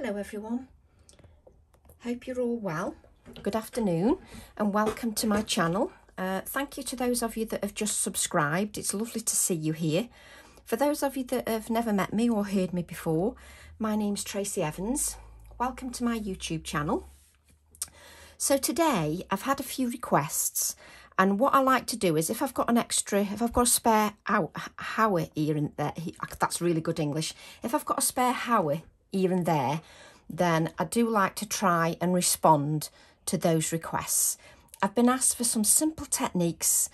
Hello everyone. Hope you're all well. Good afternoon and welcome to my channel. Uh, thank you to those of you that have just subscribed. It's lovely to see you here. For those of you that have never met me or heard me before, my name's Tracy Evans. Welcome to my YouTube channel. So today I've had a few requests and what I like to do is if I've got an extra, if I've got a spare hour here and there, that's really good English. If I've got a spare hour and there, then I do like to try and respond to those requests. I've been asked for some simple techniques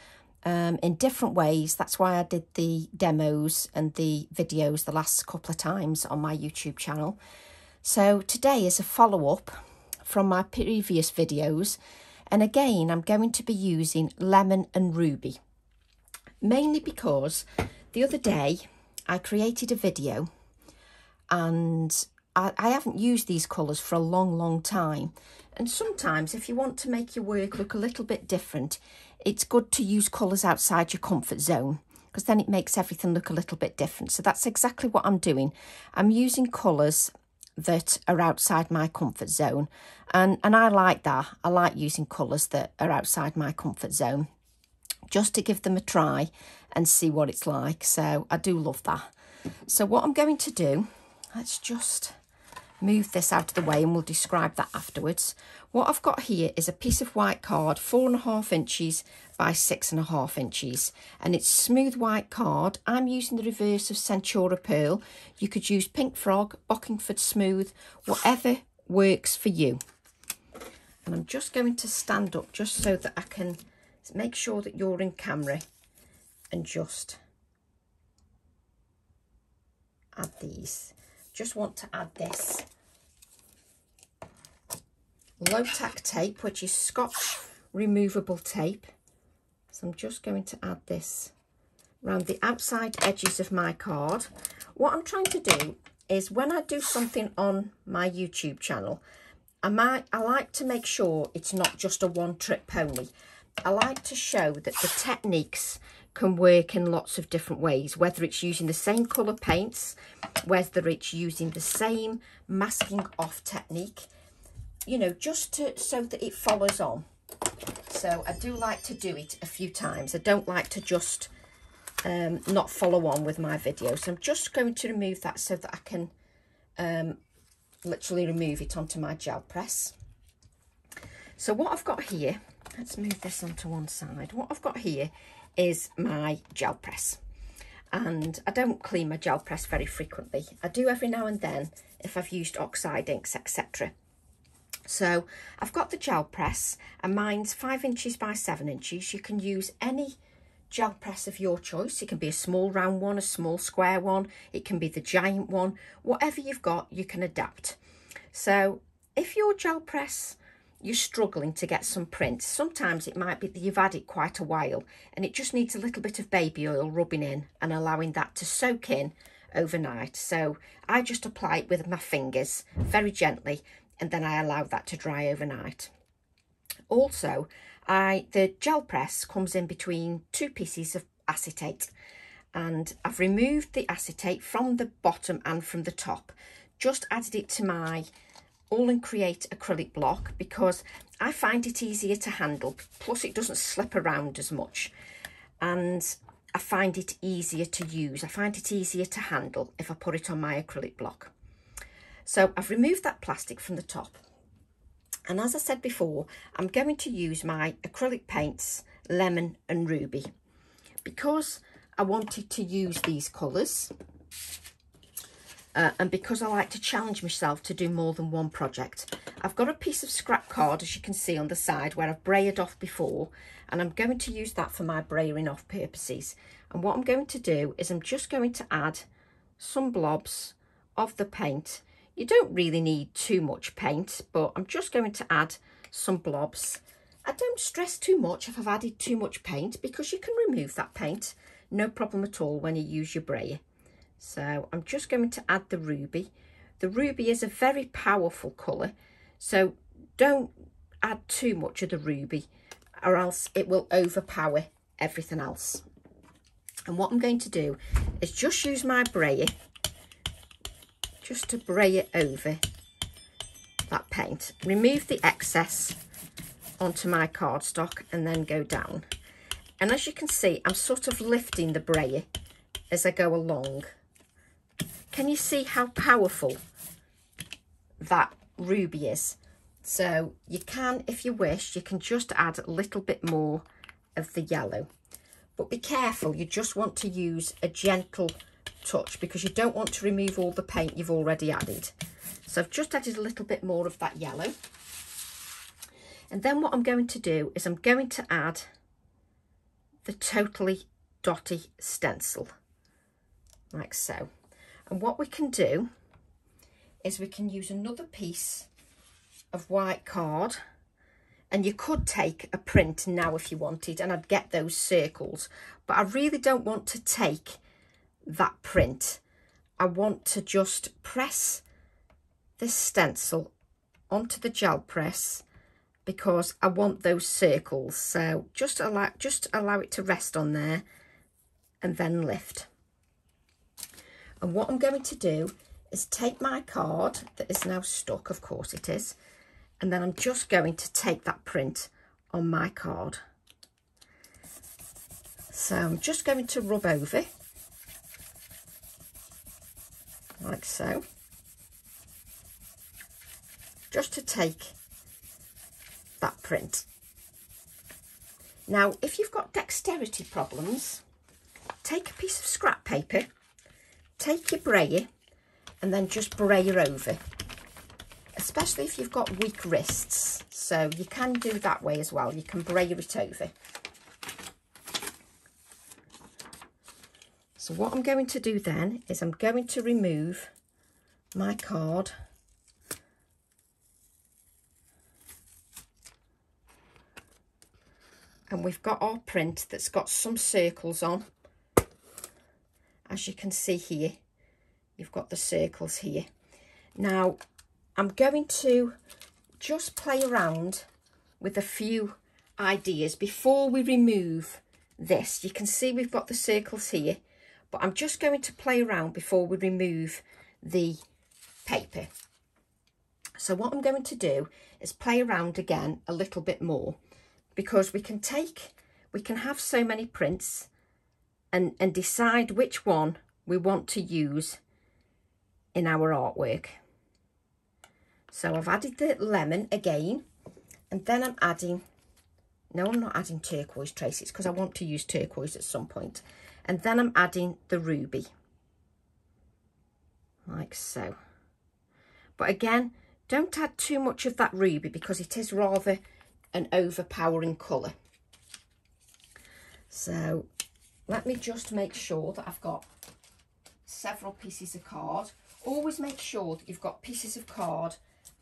um, in different ways. That's why I did the demos and the videos the last couple of times on my YouTube channel. So today is a follow-up from my previous videos and again I'm going to be using lemon and ruby mainly because the other day I created a video and I, I haven't used these colours for a long long time and sometimes if you want to make your work look a little bit different it's good to use colours outside your comfort zone because then it makes everything look a little bit different so that's exactly what I'm doing I'm using colours that are outside my comfort zone. And, and I like that. I like using colours that are outside my comfort zone just to give them a try and see what it's like. So I do love that. So what I'm going to do, let's just move this out of the way and we'll describe that afterwards. What I've got here is a piece of white card, four and a half inches by six and a half inches. And it's smooth white card. I'm using the reverse of Centura Pearl. You could use Pink Frog, Bockingford Smooth, whatever works for you. And I'm just going to stand up just so that I can make sure that you're in camera and just add these. Just want to add this low tack tape, which is Scotch removable tape. So I'm just going to add this around the outside edges of my card. What I'm trying to do is when I do something on my YouTube channel, I, might, I like to make sure it's not just a one-trick pony. I like to show that the techniques can work in lots of different ways, whether it's using the same colour paints, whether it's using the same masking off technique, you know, just to so that it follows on. So I do like to do it a few times. I don't like to just um, not follow on with my video. So I'm just going to remove that so that I can um, literally remove it onto my gel press. So what I've got here, let's move this onto one side. What I've got here is my gel press. And I don't clean my gel press very frequently. I do every now and then if I've used oxide inks, etc. So I've got the gel press and mine's five inches by seven inches. You can use any gel press of your choice. It can be a small round one, a small square one. It can be the giant one. Whatever you've got, you can adapt. So if your gel press, you're struggling to get some print, sometimes it might be that you've had it quite a while and it just needs a little bit of baby oil rubbing in and allowing that to soak in overnight. So I just apply it with my fingers very gently and then I allow that to dry overnight. Also, I the gel press comes in between two pieces of acetate and I've removed the acetate from the bottom and from the top. Just added it to my AALL and Create acrylic block because I find it easier to handle. Plus it doesn't slip around as much. And I find it easier to use. I find it easier to handle if I put it on my acrylic block. So I've removed that plastic from the top. And as I said before, I'm going to use my acrylic paints, Lemon and Ruby. Because I wanted to use these colours, uh, and because I like to challenge myself to do more than one project, I've got a piece of scrap card, as you can see on the side, where I've braided off before, and I'm going to use that for my braying off purposes. And what I'm going to do is I'm just going to add some blobs of the paint you don't really need too much paint, but I'm just going to add some blobs. I don't stress too much if I've added too much paint because you can remove that paint, no problem at all when you use your brayer. So I'm just going to add the ruby. The ruby is a very powerful colour, so don't add too much of the ruby or else it will overpower everything else. And what I'm going to do is just use my brayer just to bray it over that paint. Remove the excess onto my cardstock and then go down. And as you can see, I'm sort of lifting the brayer as I go along. Can you see how powerful that ruby is? So you can, if you wish, you can just add a little bit more of the yellow. But be careful, you just want to use a gentle touch because you don't want to remove all the paint you've already added. So I've just added a little bit more of that yellow. And then what I'm going to do is I'm going to add the totally dotty stencil, like so. And what we can do is we can use another piece of white card and you could take a print now if you wanted and I'd get those circles. But I really don't want to take that print. I want to just press this stencil onto the gel press because I want those circles. So just allow just allow it to rest on there and then lift and what I'm going to do is take my card that is now stuck of course it is and then I'm just going to take that print on my card. So I'm just going to rub over like so just to take that print. Now if you've got dexterity problems take a piece of scrap paper take your brayer and then just brayer over especially if you've got weak wrists. So you can do that way as well. You can brayer it over. So what I'm going to do then is I'm going to remove my card and we've got our print that's got some circles on as you can see here you've got the circles here now I'm going to just play around with a few ideas before we remove this. You can see we've got the circles here, but I'm just going to play around before we remove the paper. So what I'm going to do is play around again a little bit more because we can take, we can have so many prints and, and decide which one we want to use in our artwork. So I've added the lemon again, and then I'm adding, no, I'm not adding turquoise traces because I want to use turquoise at some point. And then I'm adding the ruby, like so. But again, don't add too much of that ruby because it is rather an overpowering colour. So let me just make sure that I've got several pieces of card. Always make sure that you've got pieces of card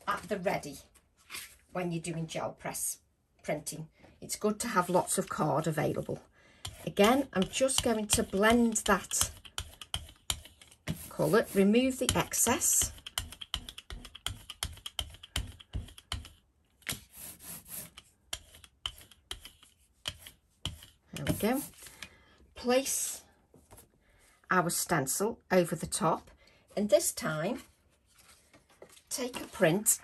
at the ready when you're doing gel press printing. It's good to have lots of card available. Again, I'm just going to blend that colour, remove the excess. There we go. Place. Our stencil over the top. And this time take a print.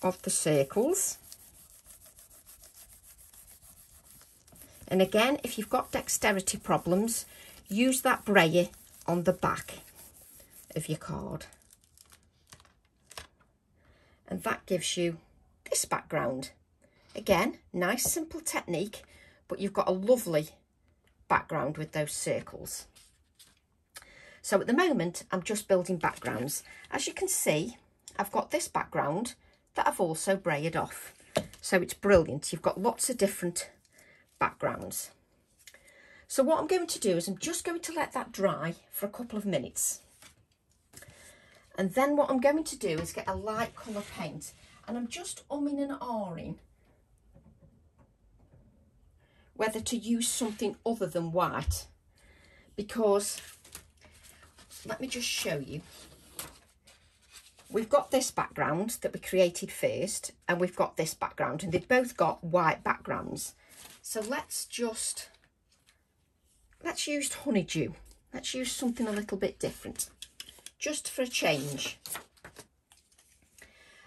Of the circles. And again if you've got dexterity problems use that brayer on the back of your card. And that gives you background again nice simple technique but you've got a lovely background with those circles so at the moment, I'm just building backgrounds. As you can see, I've got this background that I've also braided off. So it's brilliant. You've got lots of different backgrounds. So what I'm going to do is I'm just going to let that dry for a couple of minutes. And then what I'm going to do is get a light colour paint. And I'm just umming and ahhing whether to use something other than white. Because let me just show you. We've got this background that we created first and we've got this background and they've both got white backgrounds. So let's just, let's use honeydew. Let's use something a little bit different, just for a change.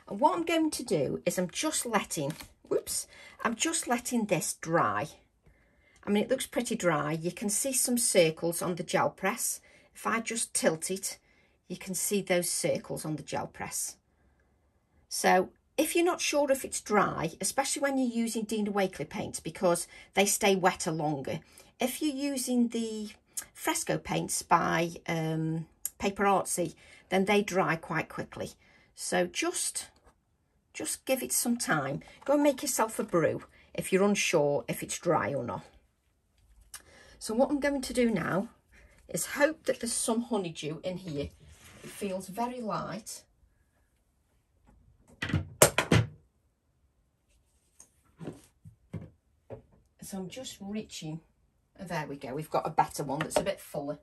And what I'm going to do is I'm just letting, whoops, I'm just letting this dry. I mean, it looks pretty dry. You can see some circles on the gel press. If I just tilt it, you can see those circles on the gel press. So if you're not sure if it's dry, especially when you're using Dina Wakley paints because they stay wetter longer, if you're using the fresco paints by um, Paper Artsy, then they dry quite quickly. So just, just give it some time. Go and make yourself a brew if you're unsure if it's dry or not. So what I'm going to do now is hope that there's some honeydew in here. It feels very light. So I'm just reaching oh, there we go. We've got a better one that's a bit fuller.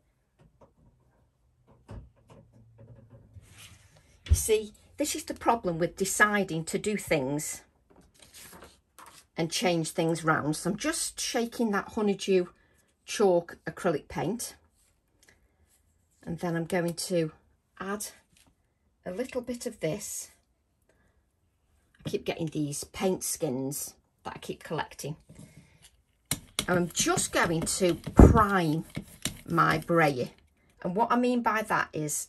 You see, this is the problem with deciding to do things and change things round. So I'm just shaking that honeydew chalk acrylic paint. And then I'm going to add a little bit of this. I keep getting these paint skins that I keep collecting. And I'm just going to prime my brayer. And what I mean by that is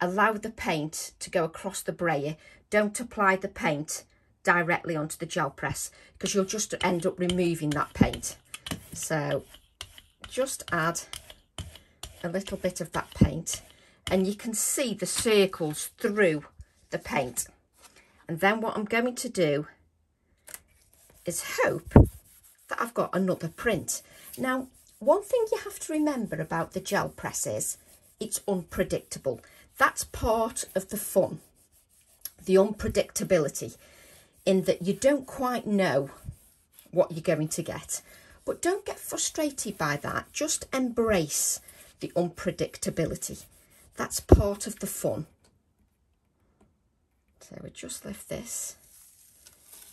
allow the paint to go across the brayer. Don't apply the paint directly onto the gel press because you'll just end up removing that paint. So just add a little bit of that paint and you can see the circles through the paint. And then what I'm going to do is hope that I've got another print. Now, one thing you have to remember about the gel press is it's unpredictable. That's part of the fun, the unpredictability, in that you don't quite know what you're going to get. But don't get frustrated by that. Just embrace the unpredictability. That's part of the fun. So we just lift this.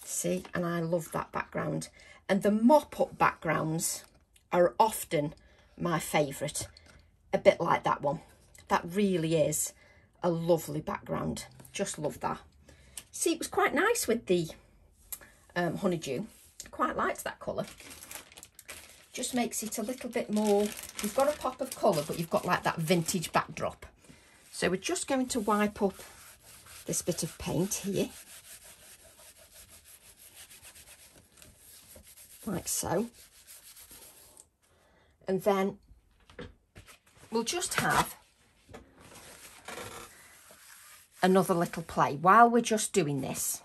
See, and I love that background. And the mop-up backgrounds are often my favourite. A bit like that one. That really is a lovely background. Just love that. See, it was quite nice with the um, honeydew. I quite liked that colour. Just makes it a little bit more... You've got a pop of colour, but you've got like that vintage backdrop. So we're just going to wipe up this bit of paint here. like so. And then we'll just have another little play while we're just doing this.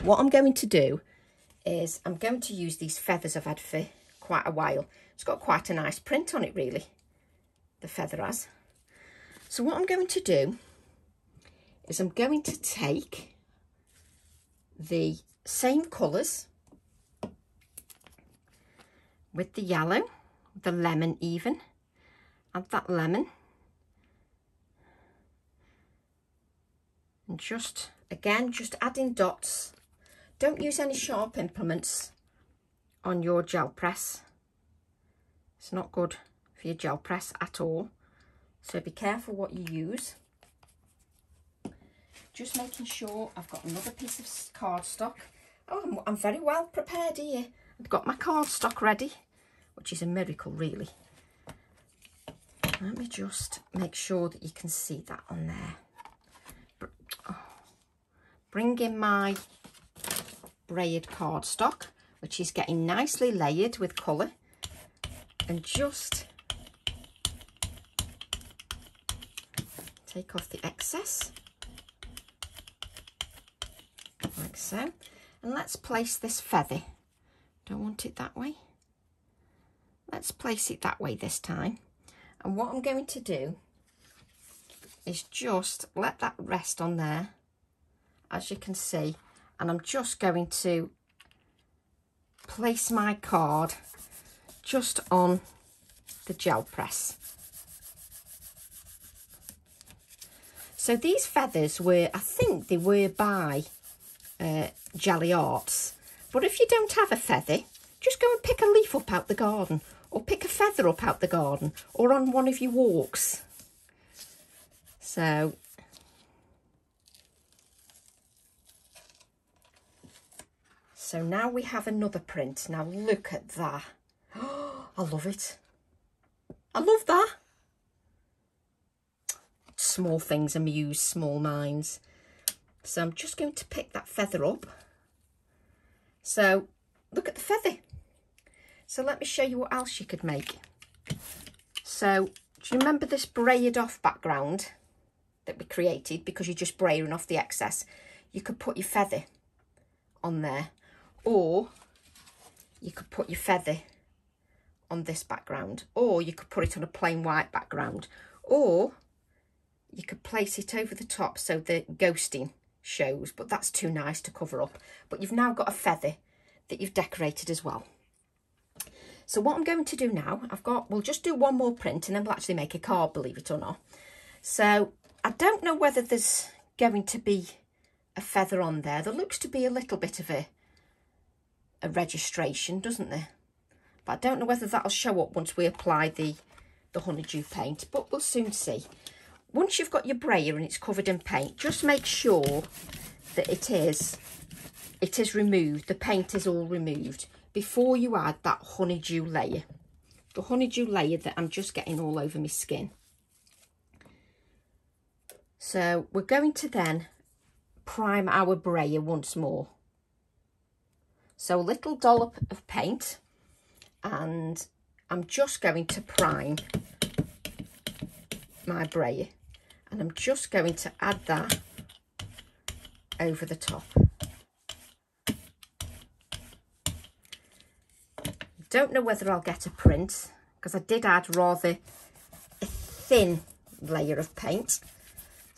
What I'm going to do is I'm going to use these feathers I've had for quite a while. It's got quite a nice print on it really, the feather has. So what I'm going to do is I'm going to take the same colours with the yellow, the lemon even. Add that lemon. And just, again, just adding dots. Don't use any sharp implements on your gel press. It's not good for your gel press at all. So be careful what you use. Just making sure I've got another piece of cardstock. Oh, I'm, I'm very well prepared here. I've got my cardstock ready, which is a miracle really. Let me just make sure that you can see that on there. Bring in my braid cardstock, which is getting nicely layered with colour. And just take off the excess, like so. And let's place this feather don't want it that way. Let's place it that way this time. And what I'm going to do is just let that rest on there, as you can see. And I'm just going to place my card just on the gel press. So these feathers were, I think they were by uh, Gelli Arts. But if you don't have a feather, just go and pick a leaf up out the garden or pick a feather up out the garden or on one of your walks. So So now we have another print. Now look at that. Oh, I love it. I love that. Small things amuse small minds. So I'm just going to pick that feather up. So look at the feather. So let me show you what else you could make. So do you remember this braided off background that we created because you're just braiding off the excess? You could put your feather on there or you could put your feather on this background or you could put it on a plain white background or you could place it over the top so the ghosting shows but that's too nice to cover up. But you've now got a feather that you've decorated as well. So what I'm going to do now I've got we'll just do one more print and then we'll actually make a card believe it or not. So I don't know whether there's going to be a feather on there there looks to be a little bit of a a registration, doesn't there? But I don't know whether that'll show up once we apply the, the honeydew paint, but we'll soon see. Once you've got your brayer and it's covered in paint, just make sure that it is, it is removed, the paint is all removed, before you add that honeydew layer. The honeydew layer that I'm just getting all over my skin. So we're going to then prime our brayer once more. So a little dollop of paint and I'm just going to prime my brayer and I'm just going to add that over the top. Don't know whether I'll get a print because I did add rather a thin layer of paint.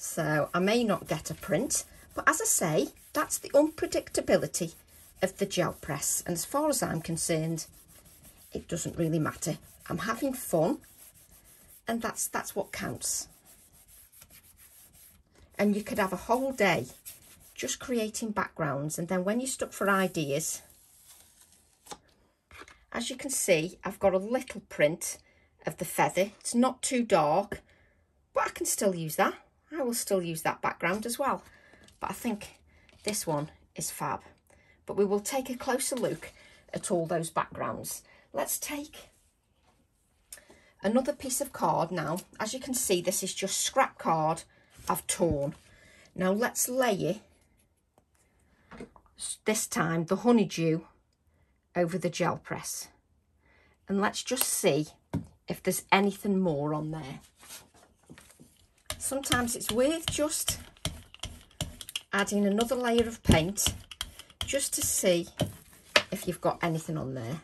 So I may not get a print, but as I say, that's the unpredictability of the gel press. And as far as I'm concerned, it doesn't really matter. I'm having fun and that's, that's what counts. And you could have a whole day just creating backgrounds and then when you're stuck for ideas, as you can see, I've got a little print of the feather. It's not too dark, but I can still use that. I will still use that background as well. But I think this one is fab but we will take a closer look at all those backgrounds. Let's take another piece of card now. As you can see, this is just scrap card I've torn. Now let's lay this time the honeydew over the gel press. And let's just see if there's anything more on there. Sometimes it's worth just adding another layer of paint just to see if you've got anything on there.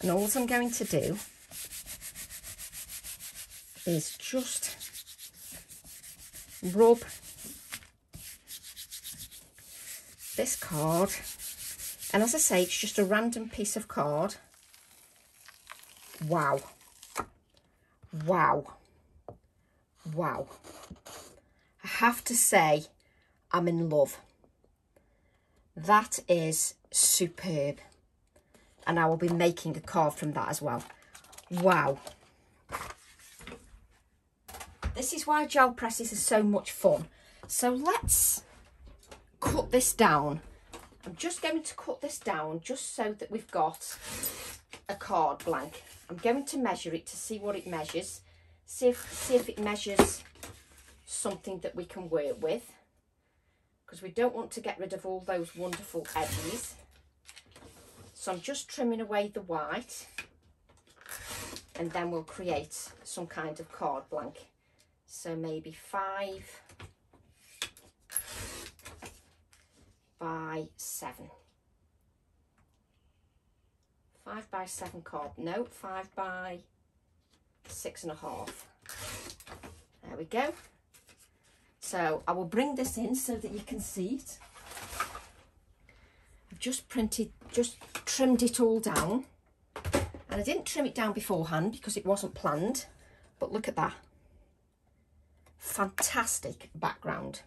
And all I'm going to do is just rub this card. And as I say, it's just a random piece of card. Wow. Wow. Wow. I have to say, I'm in love. That is superb. And I will be making a card from that as well. Wow. This is why gel presses are so much fun. So let's cut this down. I'm just going to cut this down just so that we've got a card blank. I'm going to measure it to see what it measures. See if, see if it measures something that we can work with because we don't want to get rid of all those wonderful edges. So I'm just trimming away the white and then we'll create some kind of card blank. So maybe five by seven. Five by seven card, no, five by six and a half. There we go. So I will bring this in so that you can see it. I've just printed, just trimmed it all down. And I didn't trim it down beforehand because it wasn't planned. But look at that. Fantastic background.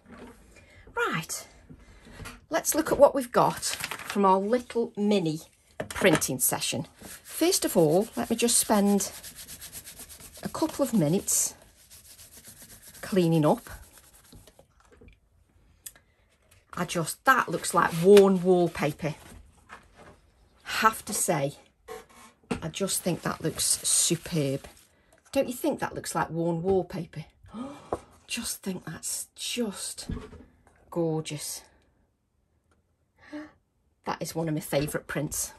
Right, let's look at what we've got from our little mini printing session. First of all, let me just spend couple of minutes cleaning up. I just, that looks like worn wallpaper. Have to say, I just think that looks superb. Don't you think that looks like worn wallpaper? just think that's just gorgeous. That is one of my favourite prints.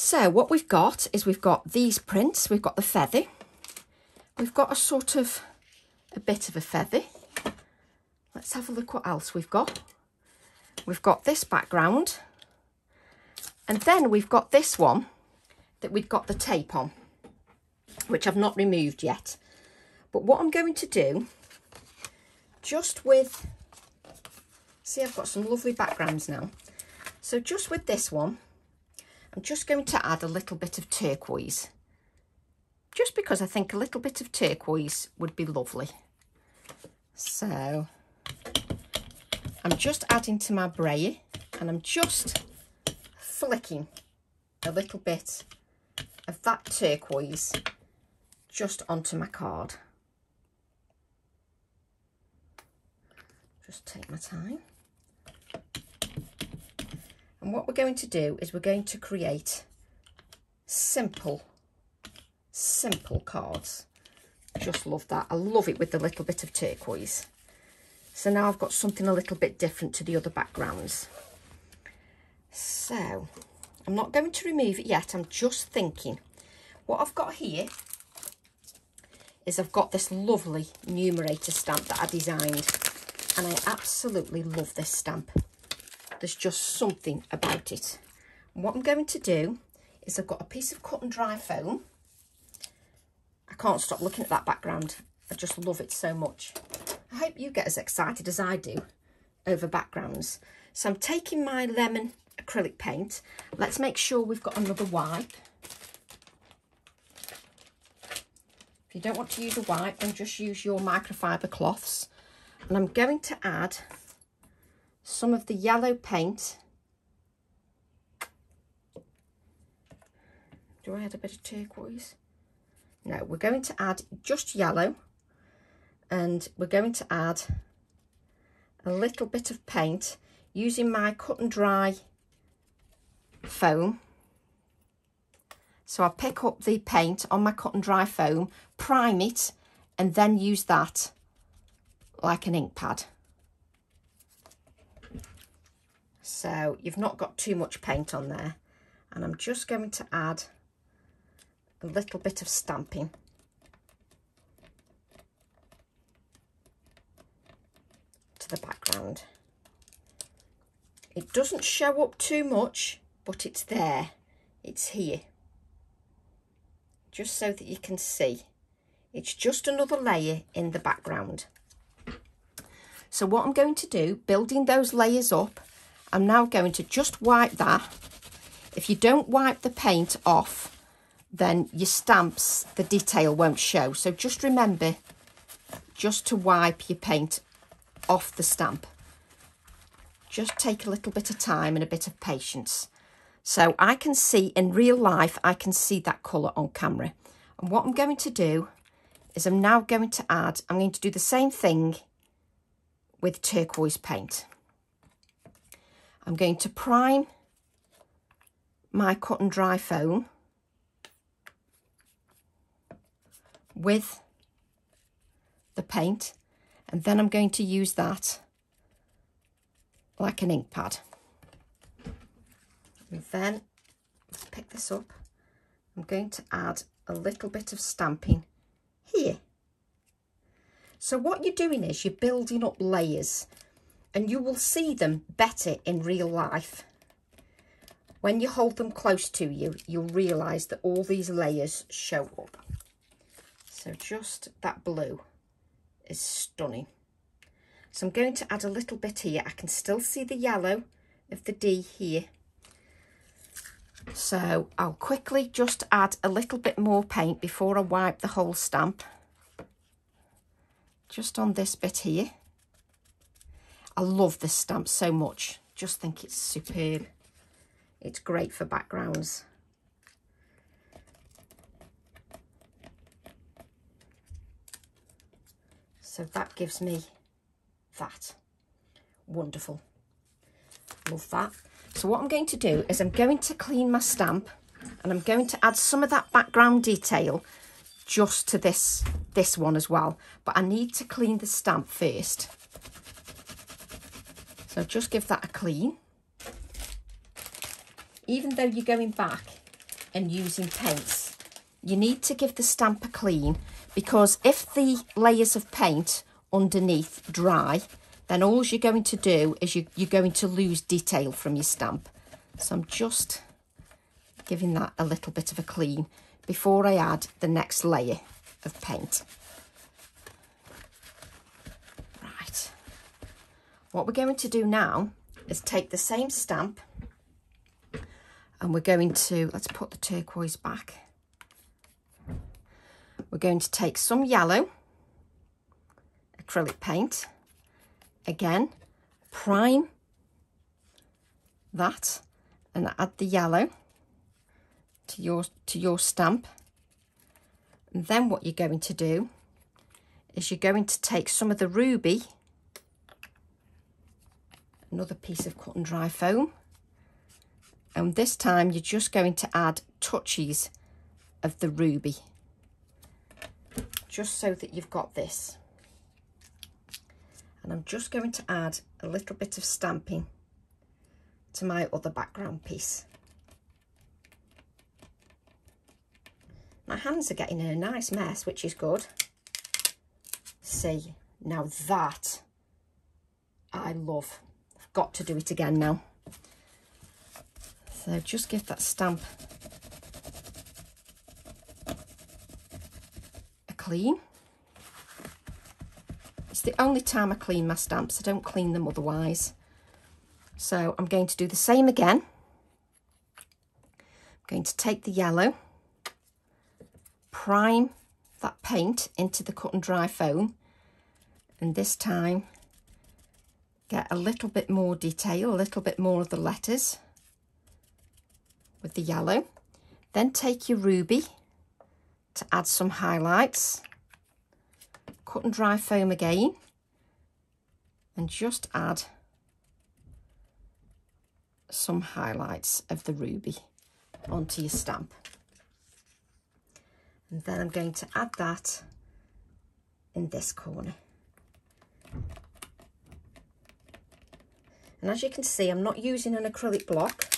So what we've got is we've got these prints. We've got the feather. We've got a sort of a bit of a feather. Let's have a look what else we've got. We've got this background. And then we've got this one that we've got the tape on, which I've not removed yet. But what I'm going to do, just with, see I've got some lovely backgrounds now. So just with this one, I'm just going to add a little bit of turquoise. Just because I think a little bit of turquoise would be lovely. So I'm just adding to my brayer and I'm just flicking a little bit of that turquoise just onto my card. Just take my time. And what we're going to do is we're going to create simple, simple cards. Just love that. I love it with the little bit of turquoise. So now I've got something a little bit different to the other backgrounds. So I'm not going to remove it yet. I'm just thinking. What I've got here is I've got this lovely numerator stamp that I designed. And I absolutely love this stamp. There's just something about it. And what I'm going to do is I've got a piece of cut and dry foam. I can't stop looking at that background. I just love it so much. I hope you get as excited as I do over backgrounds. So I'm taking my lemon acrylic paint. Let's make sure we've got another wipe. If you don't want to use a wipe, then just use your microfiber cloths. And I'm going to add some of the yellow paint. Do I add a bit of turquoise? No, we're going to add just yellow and we're going to add a little bit of paint using my cut and dry foam. So I'll pick up the paint on my cut and dry foam, prime it, and then use that like an ink pad. So you've not got too much paint on there. And I'm just going to add a little bit of stamping. to the background. It doesn't show up too much but it's there it's here just so that you can see it's just another layer in the background so what I'm going to do building those layers up I'm now going to just wipe that if you don't wipe the paint off then your stamps the detail won't show so just remember just to wipe your paint off the stamp just take a little bit of time and a bit of patience so I can see in real life, I can see that colour on camera. And what I'm going to do is I'm now going to add, I'm going to do the same thing with turquoise paint. I'm going to prime my cut and dry foam with the paint and then I'm going to use that like an ink pad. And then, pick this up. I'm going to add a little bit of stamping here. So what you're doing is you're building up layers and you will see them better in real life. When you hold them close to you, you'll realise that all these layers show up. So just that blue is stunning. So I'm going to add a little bit here. I can still see the yellow of the D here. So I'll quickly just add a little bit more paint before I wipe the whole stamp. Just on this bit here. I love this stamp so much. Just think it's superb. It's great for backgrounds. So that gives me that. Wonderful. Love that. So what I'm going to do is I'm going to clean my stamp and I'm going to add some of that background detail just to this, this one as well. But I need to clean the stamp first. So just give that a clean. Even though you're going back and using paints, you need to give the stamp a clean because if the layers of paint underneath dry, then all you're going to do is you, you're going to lose detail from your stamp. So I'm just giving that a little bit of a clean before I add the next layer of paint. Right. What we're going to do now is take the same stamp and we're going to, let's put the turquoise back. We're going to take some yellow acrylic paint again, prime that and add the yellow to your, to your stamp. And then what you're going to do is you're going to take some of the ruby, another piece of cut and dry foam, and this time you're just going to add touches of the ruby, just so that you've got this and I'm just going to add a little bit of stamping to my other background piece. My hands are getting in a nice mess, which is good. See, now that I love. Got to do it again now. So just give that stamp a clean. It's the only time I clean my stamps. I don't clean them otherwise. So I'm going to do the same again. I'm going to take the yellow, prime that paint into the cut and dry foam. And this time, get a little bit more detail, a little bit more of the letters with the yellow. Then take your ruby to add some highlights cut and dry foam again and just add some highlights of the ruby onto your stamp. And then I'm going to add that in this corner. And as you can see, I'm not using an acrylic block.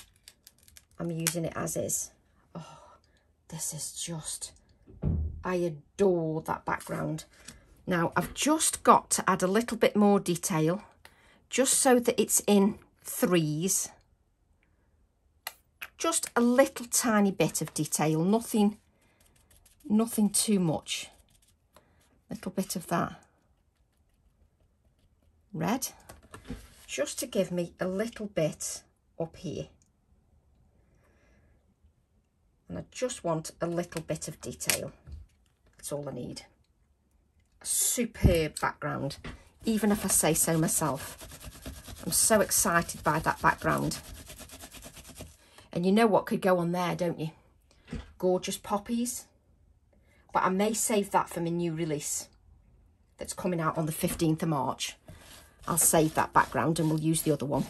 I'm using it as is. Oh, this is just, I adore that background. Now I've just got to add a little bit more detail just so that it's in threes. Just a little tiny bit of detail, nothing, nothing too much. Little bit of that red, just to give me a little bit up here. And I just want a little bit of detail. That's all I need superb background, even if I say so myself. I'm so excited by that background. And you know what could go on there, don't you? Gorgeous poppies. But I may save that for my new release that's coming out on the 15th of March. I'll save that background and we'll use the other one.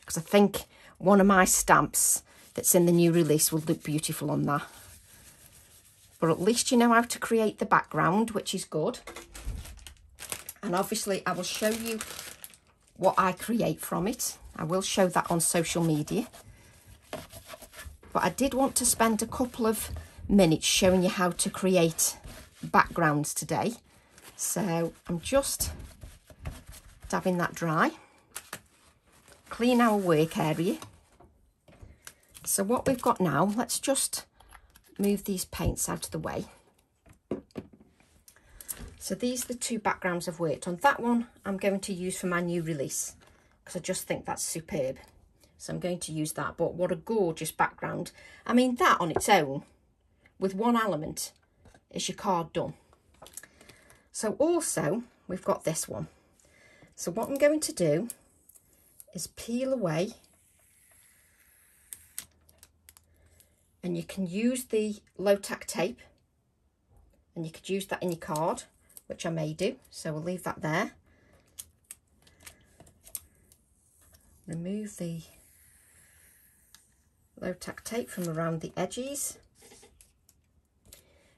Because I think one of my stamps that's in the new release will look beautiful on that but at least you know how to create the background, which is good. And obviously I will show you what I create from it. I will show that on social media. But I did want to spend a couple of minutes showing you how to create backgrounds today. So I'm just dabbing that dry. Clean our work area. So what we've got now, let's just move these paints out of the way. So these are the two backgrounds I've worked on. That one I'm going to use for my new release because I just think that's superb. So I'm going to use that. But what a gorgeous background. I mean, that on its own, with one element, is your card done. So also, we've got this one. So what I'm going to do is peel away and you can use the low tack tape and you could use that in your card which I may do. So we'll leave that there. Remove the low tack tape from around the edges.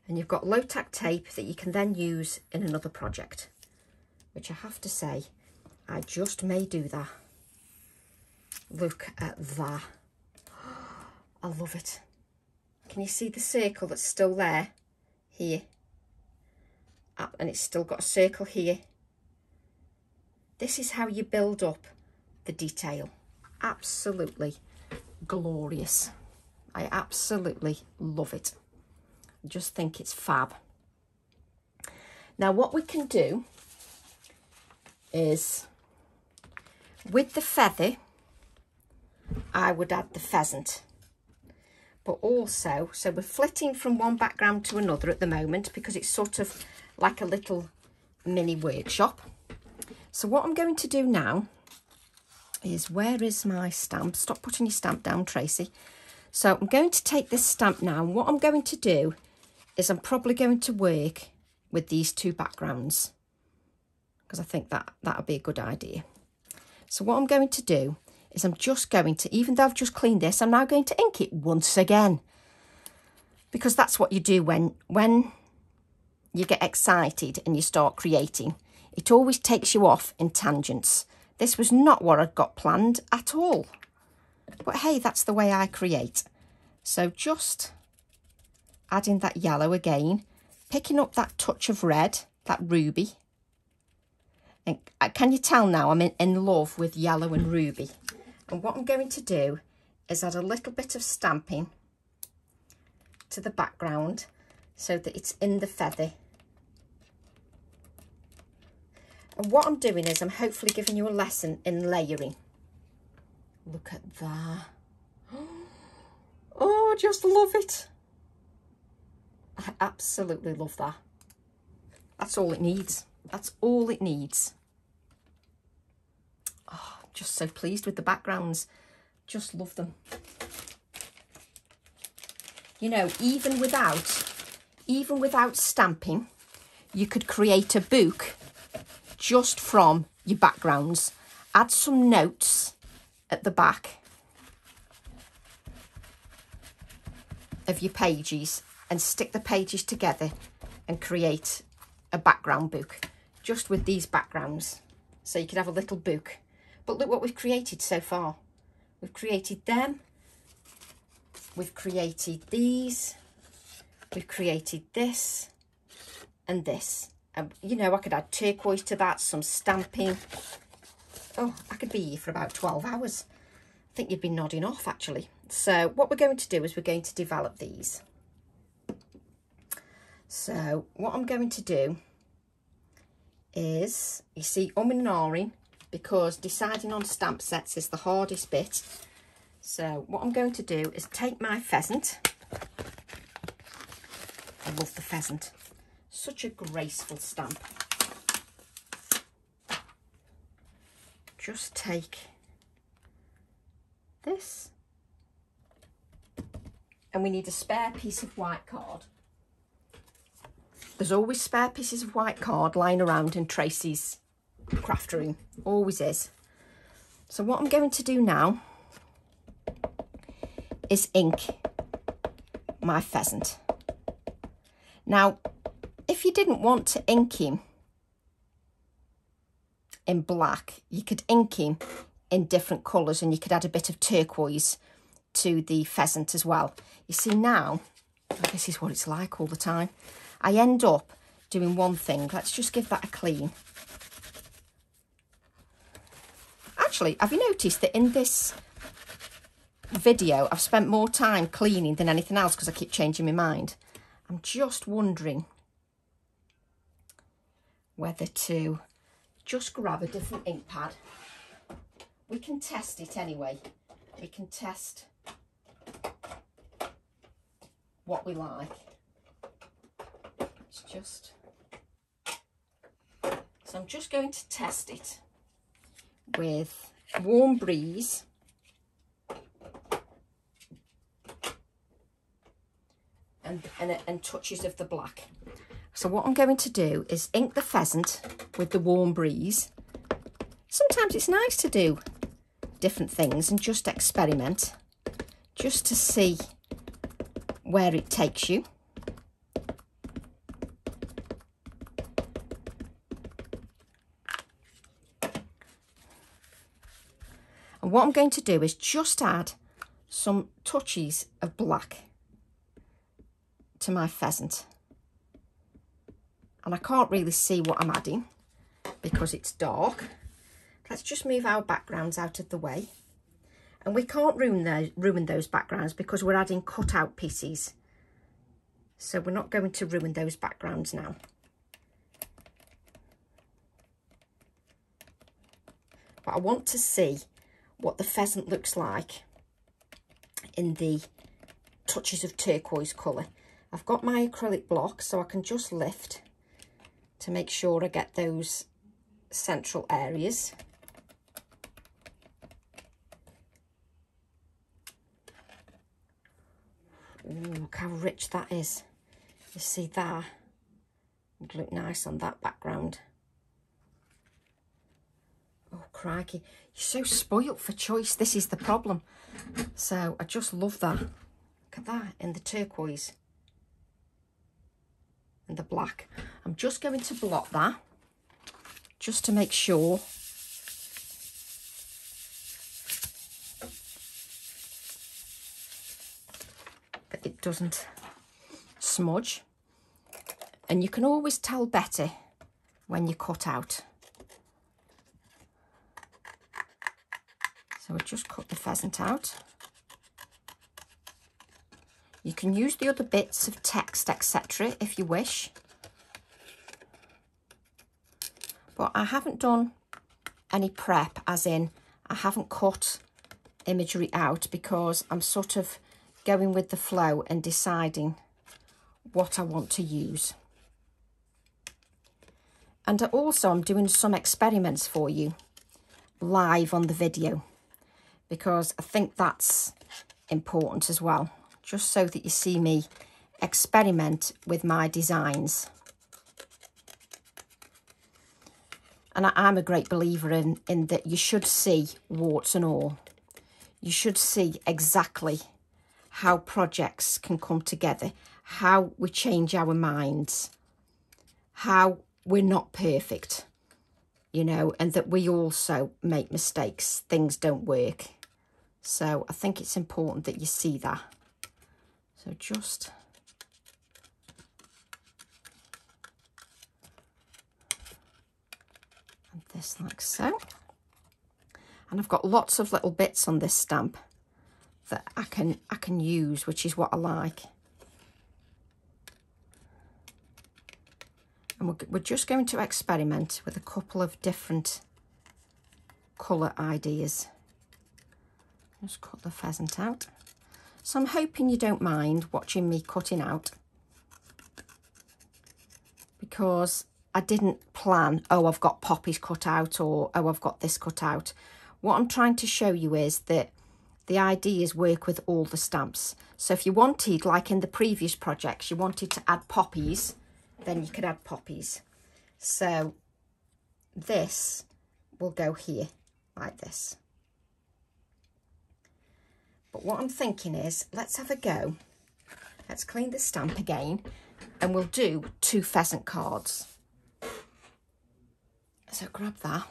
And you've got low tack tape that you can then use in another project which I have to say I just may do that. Look at that. I love it. Can you see the circle that's still there? Here. Ah, and it's still got a circle here. This is how you build up the detail. Absolutely glorious. I absolutely love it. I just think it's fab. Now what we can do is with the feather I would add the pheasant. But also so we're flitting from one background to another at the moment because it's sort of like a little mini workshop. So what I'm going to do now is where is my stamp? Stop putting your stamp down Tracy. So I'm going to take this stamp now and what I'm going to do is I'm probably going to work with these two backgrounds because I think that that would be a good idea. So what I'm going to do is I'm just going to, even though I've just cleaned this, I'm now going to ink it once again. Because that's what you do when, when you get excited and you start creating. It always takes you off in tangents. This was not what I'd got planned at all. But hey, that's the way I create. So just adding that yellow again, picking up that touch of red, that ruby, and uh, can you tell now I'm in, in love with yellow and ruby? And what I'm going to do is add a little bit of stamping to the background so that it's in the feather. And what I'm doing is I'm hopefully giving you a lesson in layering. Look at that. Oh, I just love it. I absolutely love that. That's all it needs. That's all it needs just so pleased with the backgrounds. Just love them. You know, even without, even without stamping, you could create a book just from your backgrounds. Add some notes at the back of your pages and stick the pages together and create a background book just with these backgrounds. So you could have a little book but look what we've created so far. We've created them. We've created these. We've created this and this. And, you know, I could add turquoise to that, some stamping. Oh, I could be here for about 12 hours. I think you'd be nodding off, actually. So what we're going to do is we're going to develop these. So what I'm going to do is, you see, um and ahhing, because deciding on stamp sets is the hardest bit. So what I'm going to do is take my pheasant. I love the pheasant. Such a graceful stamp. Just take this. And we need a spare piece of white card. There's always spare pieces of white card lying around in Tracy's craft room. Always is. So what I'm going to do now is ink my pheasant. Now, if you didn't want to ink him in black, you could ink him in different colours and you could add a bit of turquoise to the pheasant as well. You see now, this is what it's like all the time. I end up doing one thing. Let's just give that a clean. Actually, have you noticed that in this video, I've spent more time cleaning than anything else because I keep changing my mind. I'm just wondering whether to just grab a different ink pad. We can test it anyway. We can test what we like. It's just... So I'm just going to test it with Warm Breeze and, and, and touches of the black. So what I'm going to do is ink the pheasant with the warm breeze. Sometimes it's nice to do different things and just experiment, just to see where it takes you. And what I'm going to do is just add some touches of black to my pheasant. And I can't really see what I'm adding because it's dark. Let's just move our backgrounds out of the way. And we can't ruin those, ruin those backgrounds because we're adding cut out pieces. So we're not going to ruin those backgrounds now. But I want to see what the pheasant looks like in the touches of turquoise colour. I've got my acrylic block so I can just lift to make sure I get those central areas. Ooh, look how rich that is. You see that? Would look nice on that background. Oh, crikey. You're so spoilt for choice. This is the problem. So I just love that. Look at that in the turquoise and the black. I'm just going to blot that just to make sure that it doesn't smudge. And you can always tell better when you cut out. So I just cut the pheasant out. You can use the other bits of text, etc. if you wish. But I haven't done any prep, as in I haven't cut imagery out because I'm sort of going with the flow and deciding what I want to use. And also I'm doing some experiments for you live on the video because I think that's important as well just so that you see me experiment with my designs. And I, am a great believer in, in that you should see warts and all. You should see exactly how projects can come together, how we change our minds, how we're not perfect, you know, and that we also make mistakes. Things don't work. So I think it's important that you see that. So just and this like so. And I've got lots of little bits on this stamp that I can I can use, which is what I like. And we're, we're just going to experiment with a couple of different colour ideas. Just cut the pheasant out. So I'm hoping you don't mind watching me cutting out because I didn't plan, oh, I've got poppies cut out or, oh, I've got this cut out. What I'm trying to show you is that the ideas work with all the stamps. So if you wanted, like in the previous projects, you wanted to add poppies, then you could add poppies. So this will go here like this. But what I'm thinking is, let's have a go. Let's clean the stamp again and we'll do two pheasant cards. So grab that.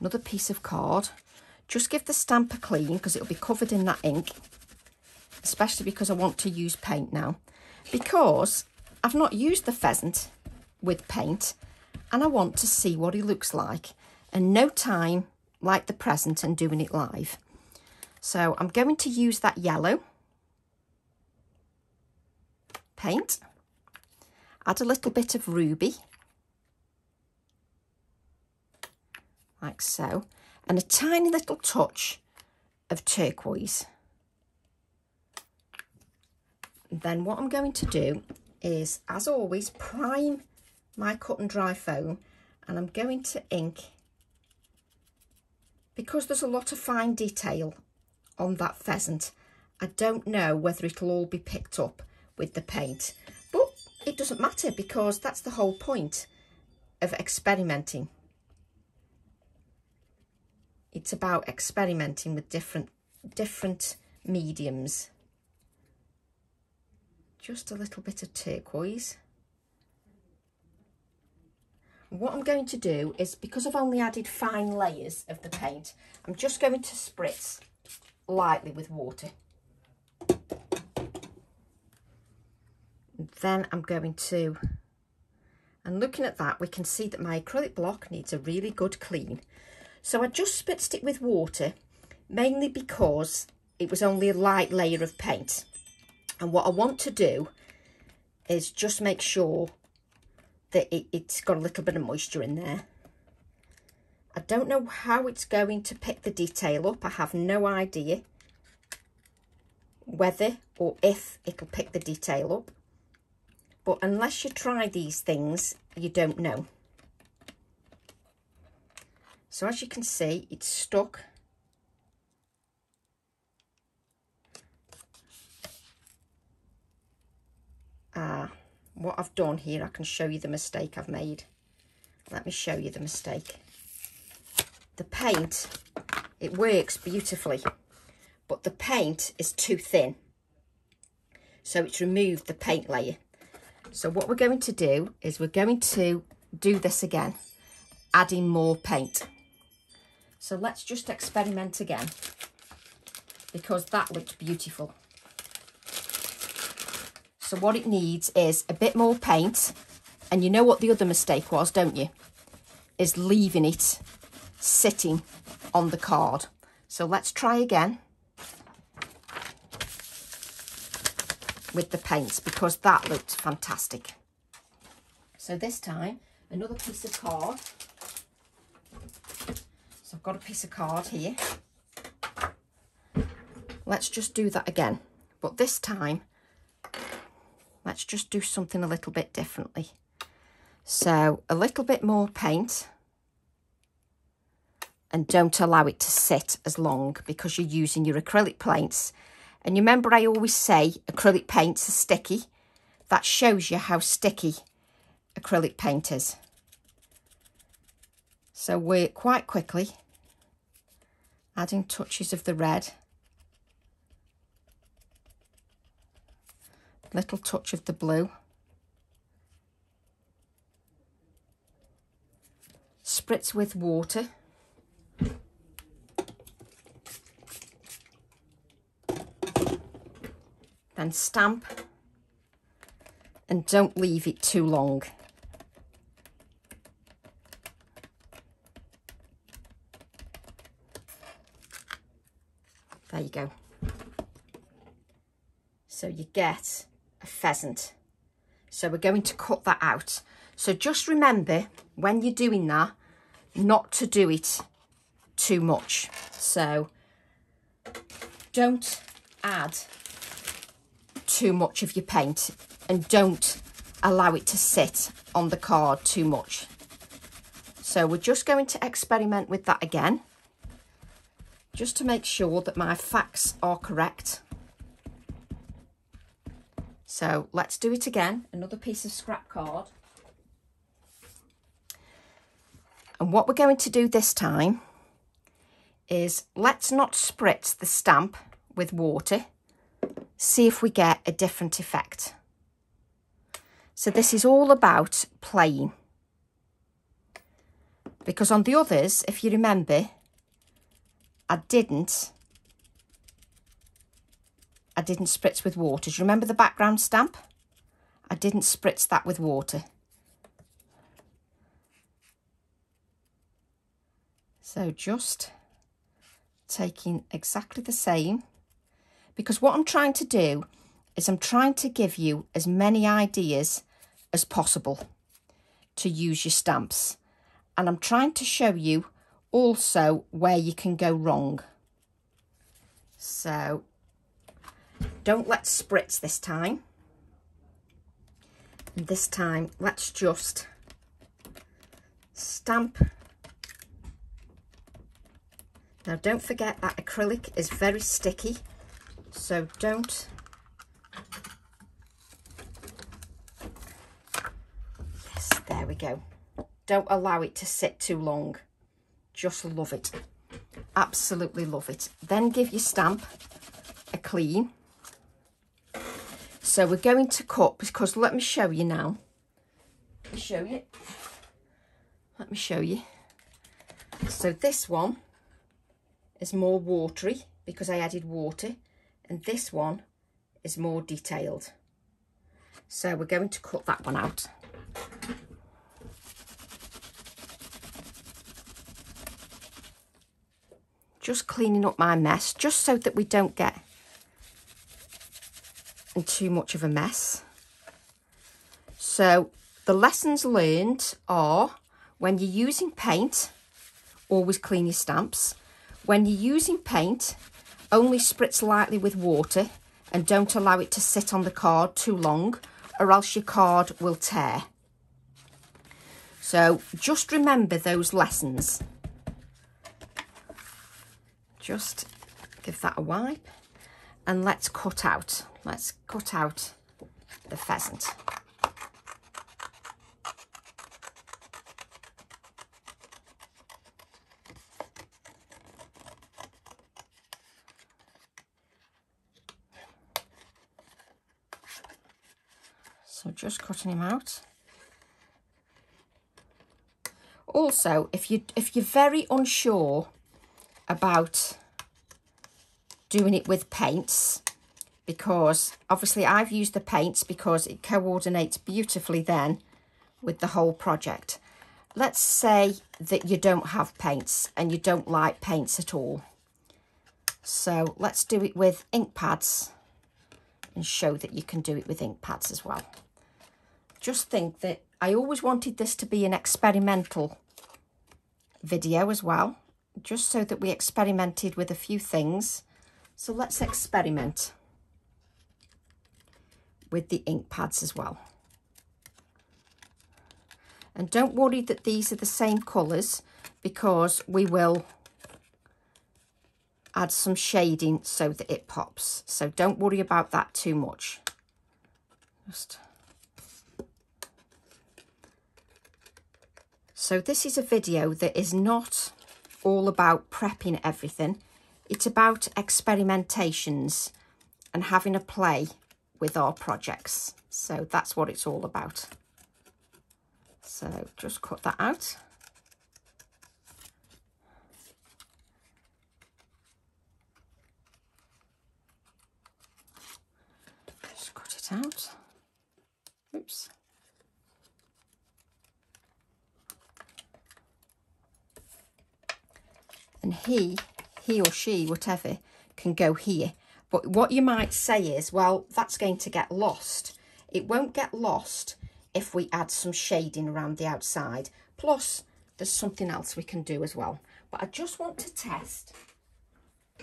Another piece of card. Just give the stamp a clean because it'll be covered in that ink. Especially because I want to use paint now. Because I've not used the pheasant with paint and I want to see what he looks like. And no time like the present and doing it live. So I'm going to use that yellow paint, add a little bit of ruby, like so, and a tiny little touch of turquoise. then what I'm going to do is, as always, prime my cut and dry foam and I'm going to ink because there's a lot of fine detail on that pheasant, I don't know whether it'll all be picked up with the paint, but it doesn't matter because that's the whole point of experimenting. It's about experimenting with different different mediums. Just a little bit of turquoise. what I'm going to do is, because I've only added fine layers of the paint, I'm just going to spritz lightly with water. Then I'm going to, and looking at that, we can see that my acrylic block needs a really good clean. So I just spritzed it with water, mainly because it was only a light layer of paint. And what I want to do is just make sure that it, it's got a little bit of moisture in there. I don't know how it's going to pick the detail up. I have no idea whether or if it'll pick the detail up. But unless you try these things, you don't know. So as you can see, it's stuck. Ah, what I've done here, I can show you the mistake I've made. Let me show you the mistake. The paint, it works beautifully, but the paint is too thin. So it's removed the paint layer. So what we're going to do is we're going to do this again, adding more paint. So let's just experiment again because that looked beautiful. So what it needs is a bit more paint. And you know what the other mistake was, don't you? Is leaving it sitting on the card. So let's try again with the paints because that looked fantastic. So this time, another piece of card. So I've got a piece of card here. Let's just do that again. But this time, let's just do something a little bit differently. So a little bit more paint and don't allow it to sit as long because you're using your acrylic paints. And you remember I always say acrylic paints are sticky. That shows you how sticky acrylic paint is. So we're quite quickly adding touches of the red little touch of the blue. Spritz with water. Then stamp and don't leave it too long. There you go. So you get a pheasant. So we're going to cut that out. So just remember when you're doing that, not to do it too much. So don't add too much of your paint and don't allow it to sit on the card too much. So we're just going to experiment with that again, just to make sure that my facts are correct. So let's do it again. Another piece of scrap card. And what we're going to do this time is let's not spritz the stamp with water. See if we get a different effect. So this is all about playing. Because on the others, if you remember, I didn't I didn't spritz with water. Do you remember the background stamp? I didn't spritz that with water. So just taking exactly the same because what I'm trying to do is I'm trying to give you as many ideas as possible to use your stamps and I'm trying to show you also where you can go wrong. So don't let's spritz this time. And this time, let's just stamp. Now, don't forget that acrylic is very sticky. So don't Yes, there we go. Don't allow it to sit too long. Just love it. Absolutely love it. Then give your stamp a clean. So we're going to cut because let me show you now. Let me show you. Let me show you. So this one is more watery because I added water and this one is more detailed. So we're going to cut that one out. Just cleaning up my mess, just so that we don't get in too much of a mess. So the lessons learned are when you're using paint, always clean your stamps. When you're using paint, only spritz lightly with water and don't allow it to sit on the card too long or else your card will tear. So just remember those lessons. Just give that a wipe and let's cut out. Let's cut out the pheasant. So just cutting him out. Also, if you if you're very unsure about doing it with paints, because obviously I've used the paints because it coordinates beautifully then with the whole project. Let's say that you don't have paints and you don't like paints at all. So let's do it with ink pads and show that you can do it with ink pads as well just think that I always wanted this to be an experimental video as well, just so that we experimented with a few things. So let's experiment with the ink pads as well. And don't worry that these are the same colours because we will add some shading so that it pops. So don't worry about that too much. Just So this is a video that is not all about prepping everything. It's about experimentations and having a play with our projects. So that's what it's all about. So just cut that out. Just cut it out. Oops. And he, he or she, whatever, can go here. But what you might say is, well, that's going to get lost. It won't get lost if we add some shading around the outside. Plus, there's something else we can do as well. But I just want to test.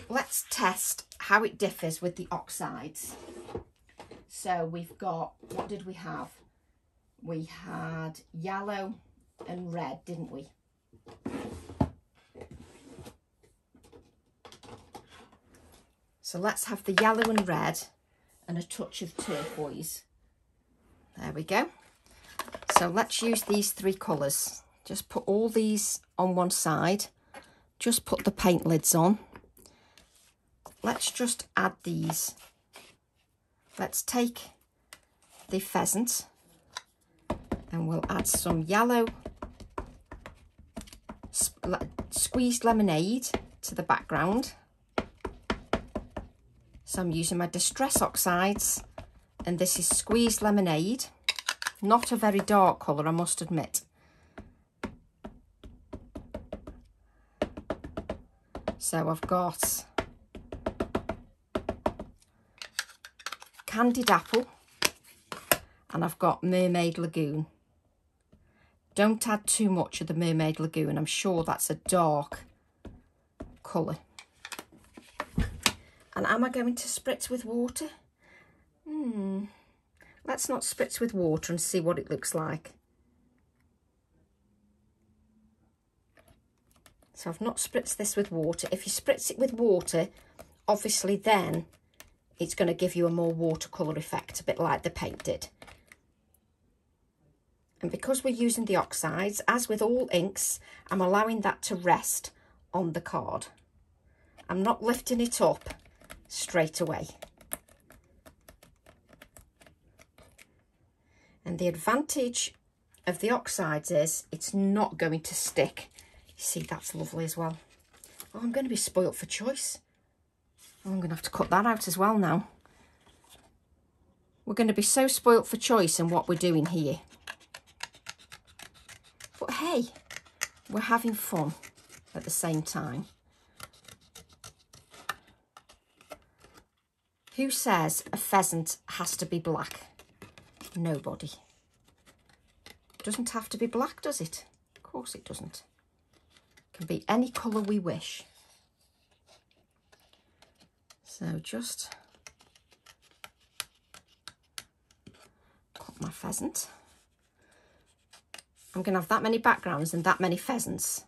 Let's test how it differs with the oxides. So we've got, what did we have? We had yellow and red, didn't we? So let's have the yellow and red and a touch of turquoise. There we go. So let's use these three colours. Just put all these on one side. Just put the paint lids on. Let's just add these. Let's take the pheasant and we'll add some yellow squeezed lemonade to the background. So I'm using my Distress Oxides and this is Squeezed Lemonade. Not a very dark colour, I must admit. So I've got Candied Apple and I've got Mermaid Lagoon. Don't add too much of the Mermaid Lagoon. I'm sure that's a dark colour. And am I going to spritz with water? Hmm. Let's not spritz with water and see what it looks like. So I've not spritzed this with water. If you spritz it with water, obviously then it's going to give you a more watercolour effect, a bit like the paint did. And because we're using the oxides, as with all inks, I'm allowing that to rest on the card. I'm not lifting it up straight away. And the advantage of the oxides is it's not going to stick. You see, that's lovely as well. Oh, I'm going to be spoilt for choice. Oh, I'm going to have to cut that out as well now. We're going to be so spoilt for choice in what we're doing here. But hey, we're having fun at the same time. Who says a pheasant has to be black? Nobody. Doesn't have to be black, does it? Of course it doesn't. Can be any colour we wish. So just cut my pheasant. I'm going to have that many backgrounds and that many pheasants.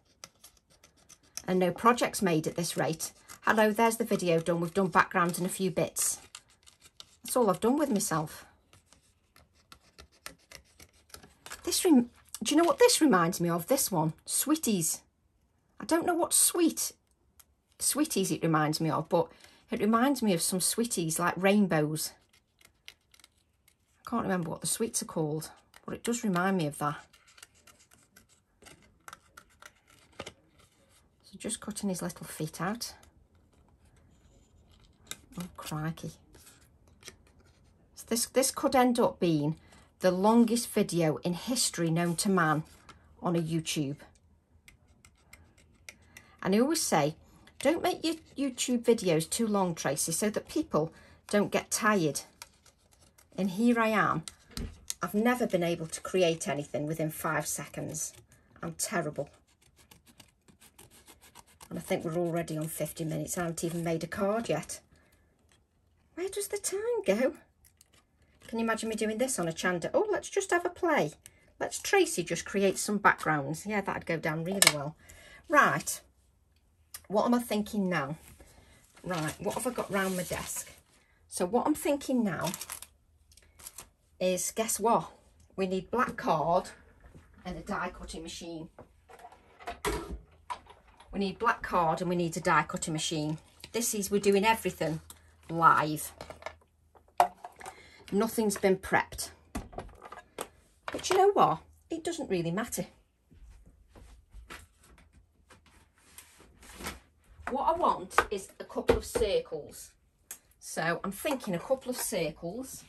And no projects made at this rate. Hello, there's the video done. We've done backgrounds and a few bits. That's all I've done with myself. This, do you know what this reminds me of? This one, Sweeties. I don't know what sweet, sweeties it reminds me of, but it reminds me of some sweeties like rainbows. I can't remember what the sweets are called, but it does remind me of that. So just cutting his little feet out. Crikey. So this, this could end up being the longest video in history known to man on a YouTube. And I always say, don't make your YouTube videos too long, Tracy, so that people don't get tired. And here I am. I've never been able to create anything within five seconds. I'm terrible. And I think we're already on 50 minutes. I haven't even made a card yet. Where does the time go? Can you imagine me doing this on Hochanda? Oh, let's just have a play. Let's Tracy just create some backgrounds. Yeah, that'd go down really well. Right. What am I thinking now? Right, what have I got round my desk? So what I'm thinking now is, guess what? We need black card and a die cutting machine. We need black card and we need a die cutting machine. This is, we're doing everything live. Nothing's been prepped. But you know what? It doesn't really matter. What I want is a couple of circles. So I'm thinking a couple of circles.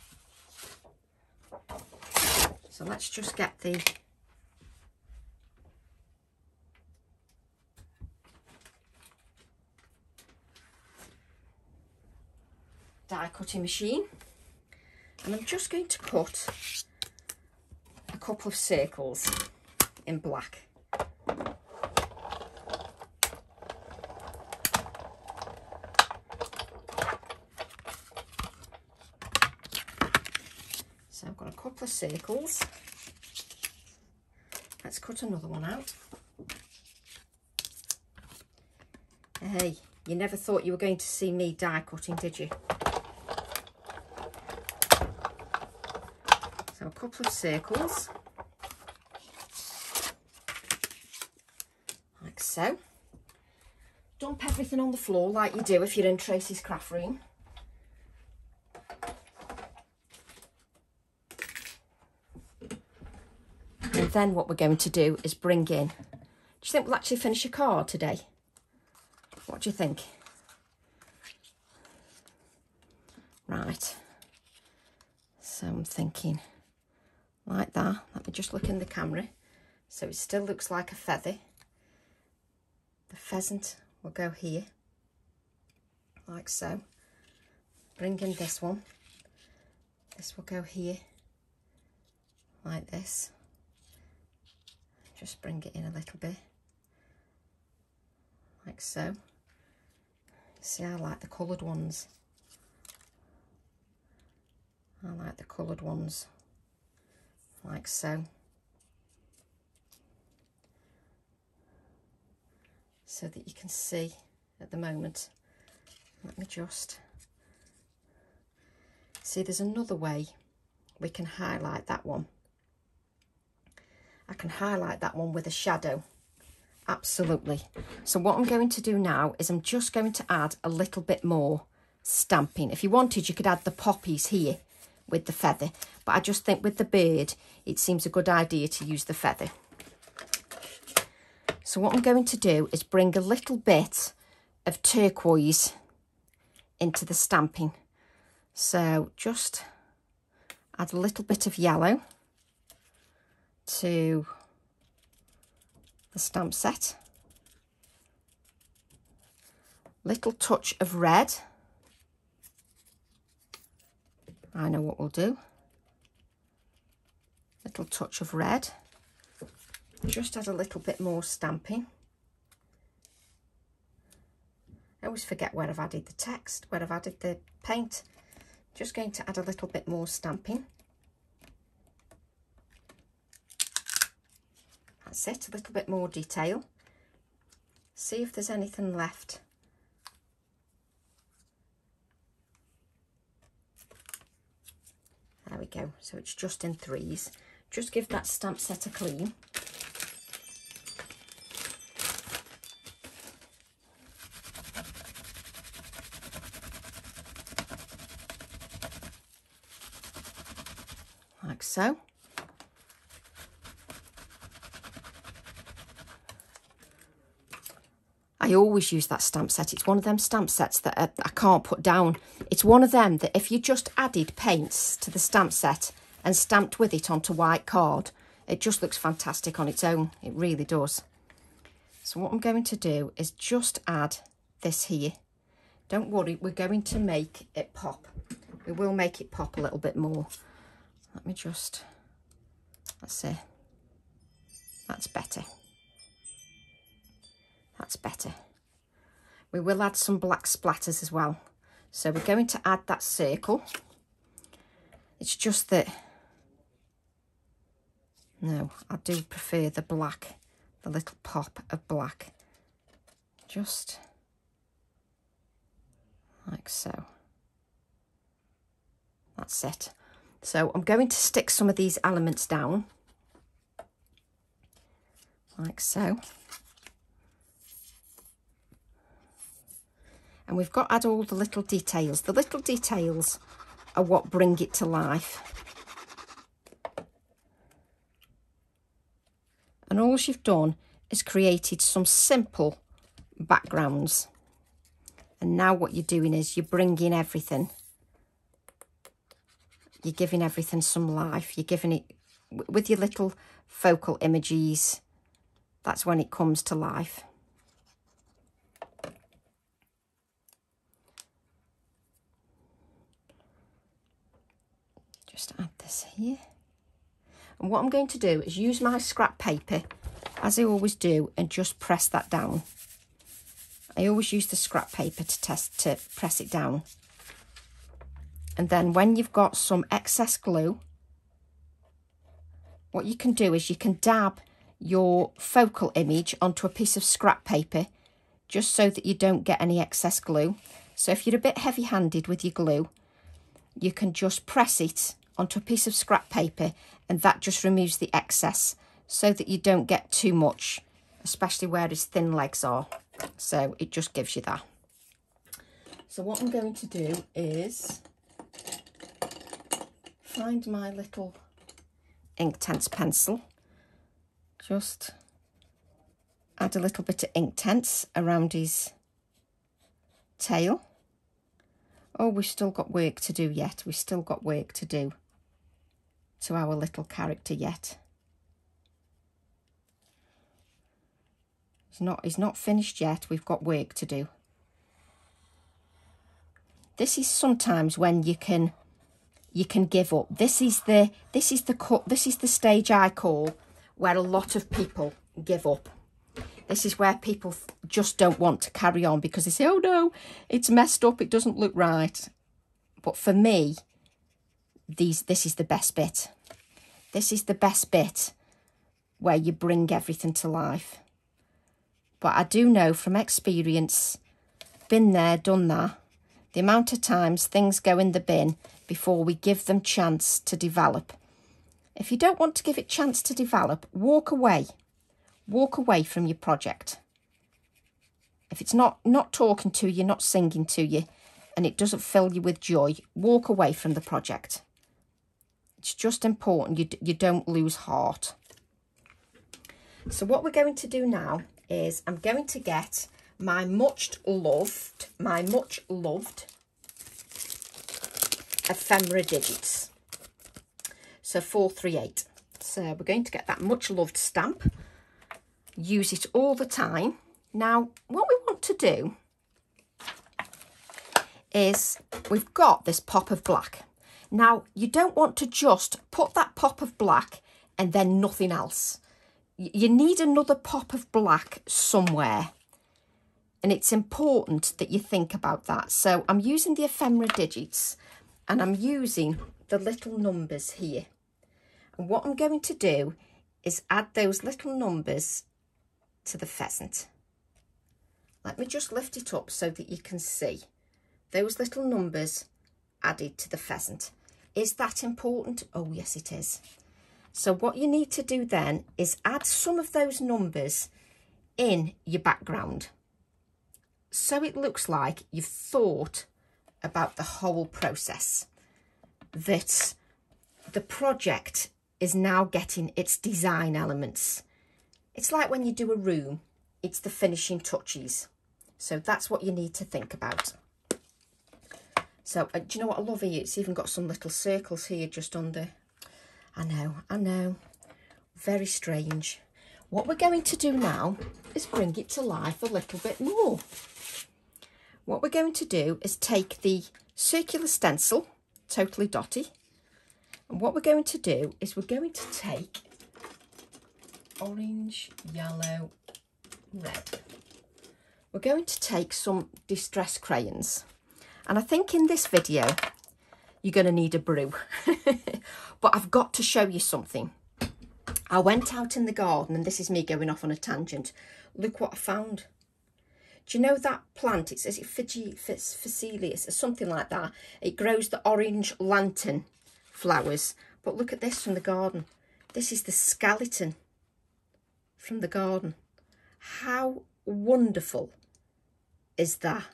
So let's just get the die cutting machine and I'm just going to cut a couple of circles in black. So I've got a couple of circles. Let's cut another one out. Hey, you never thought you were going to see me die cutting, did you? a couple of circles. Like so. Dump everything on the floor like you do if you're in Tracy's craft room. And then what we're going to do is bring in do you think we'll actually finish a card today? What do you think? Right. So I'm thinking like that. Let me just look in the camera. So it still looks like a feather. The pheasant will go here, like so. Bring in this one. This will go here, like this. Just bring it in a little bit, like so. See, I like the coloured ones. I like the coloured ones like so. So that you can see at the moment. Let me just See, there's another way we can highlight that one. I can highlight that one with a shadow. Absolutely. So what I'm going to do now is I'm just going to add a little bit more stamping. If you wanted, you could add the poppies here with the feather. But I just think with the bird, it seems a good idea to use the feather. So what I'm going to do is bring a little bit of turquoise into the stamping. So just add a little bit of yellow to the stamp set. Little touch of red. I know what we'll do. Little touch of red. Just add a little bit more stamping. I always forget where I've added the text, where I've added the paint. Just going to add a little bit more stamping. That's it, a little bit more detail. See if there's anything left. There we go, so it's just in threes. Just give that stamp set a clean. like so. I always use that stamp set. It's one of them stamp sets that I, I can't put down. It's one of them that if you just added paints to the stamp set and stamped with it onto white card, it just looks fantastic on its own. It really does. So what I'm going to do is just add this here. Don't worry, we're going to make it pop. We will make it pop a little bit more. Let me just, that's it. That's better. That's better. We will add some black splatters as well. So we're going to add that circle. It's just that, no, I do prefer the black, the little pop of black. Just like so. That's it. So I'm going to stick some of these elements down, like so. And we've got to add all the little details. The little details are what bring it to life. And all you've done is created some simple backgrounds. And now what you're doing is you're bringing everything you're giving everything some life. You're giving it, with your little focal images, that's when it comes to life. Just add this here. And what I'm going to do is use my scrap paper, as I always do, and just press that down. I always use the scrap paper to test to press it down. And then when you've got some excess glue, what you can do is you can dab your focal image onto a piece of scrap paper just so that you don't get any excess glue. So if you're a bit heavy-handed with your glue, you can just press it onto a piece of scrap paper and that just removes the excess so that you don't get too much, especially where his thin legs are. So it just gives you that. So what I'm going to do is find my little Inktense pencil. Just add a little bit of Inktense around his tail. Oh, we've still got work to do yet. We've still got work to do to our little character yet. He's not, he's not finished yet. We've got work to do. This is sometimes when you can you can give up. This is the this is the this is the stage I call where a lot of people give up. This is where people just don't want to carry on because they say, oh no, it's messed up, it doesn't look right. But for me, these this is the best bit. This is the best bit where you bring everything to life. But I do know from experience, been there, done that, the amount of times things go in the bin before we give them chance to develop. If you don't want to give it chance to develop, walk away. Walk away from your project. If it's not, not talking to you, not singing to you, and it doesn't fill you with joy, walk away from the project. It's just important you, you don't lose heart. So what we're going to do now is I'm going to get my much loved, my much loved ephemera digits. So 438. So we're going to get that much loved stamp. Use it all the time. Now, what we want to do is we've got this pop of black. Now, you don't want to just put that pop of black and then nothing else. You need another pop of black somewhere. And it's important that you think about that. So I'm using the ephemera digits and I'm using the little numbers here. And what I'm going to do is add those little numbers to the pheasant. Let me just lift it up so that you can see those little numbers added to the pheasant. Is that important? Oh, yes, it is. So what you need to do then is add some of those numbers in your background. So it looks like you've thought about the whole process. That the project is now getting its design elements. It's like when you do a room, it's the finishing touches. So that's what you need to think about. So uh, do you know what I love here? It's even got some little circles here just under. I know, I know. Very strange. What we're going to do now is bring it to life a little bit more. What we're going to do is take the circular stencil, totally dotty, and what we're going to do is we're going to take orange, yellow, red. We're going to take some distress crayons. And I think in this video, you're going to need a brew. but I've got to show you something. I went out in the garden, and this is me going off on a tangent. Look what I found. Do you know that plant? It's, is it Fiji, Phacelia or something like that? It grows the orange lantern flowers. But look at this from the garden. This is the skeleton from the garden. How wonderful is that?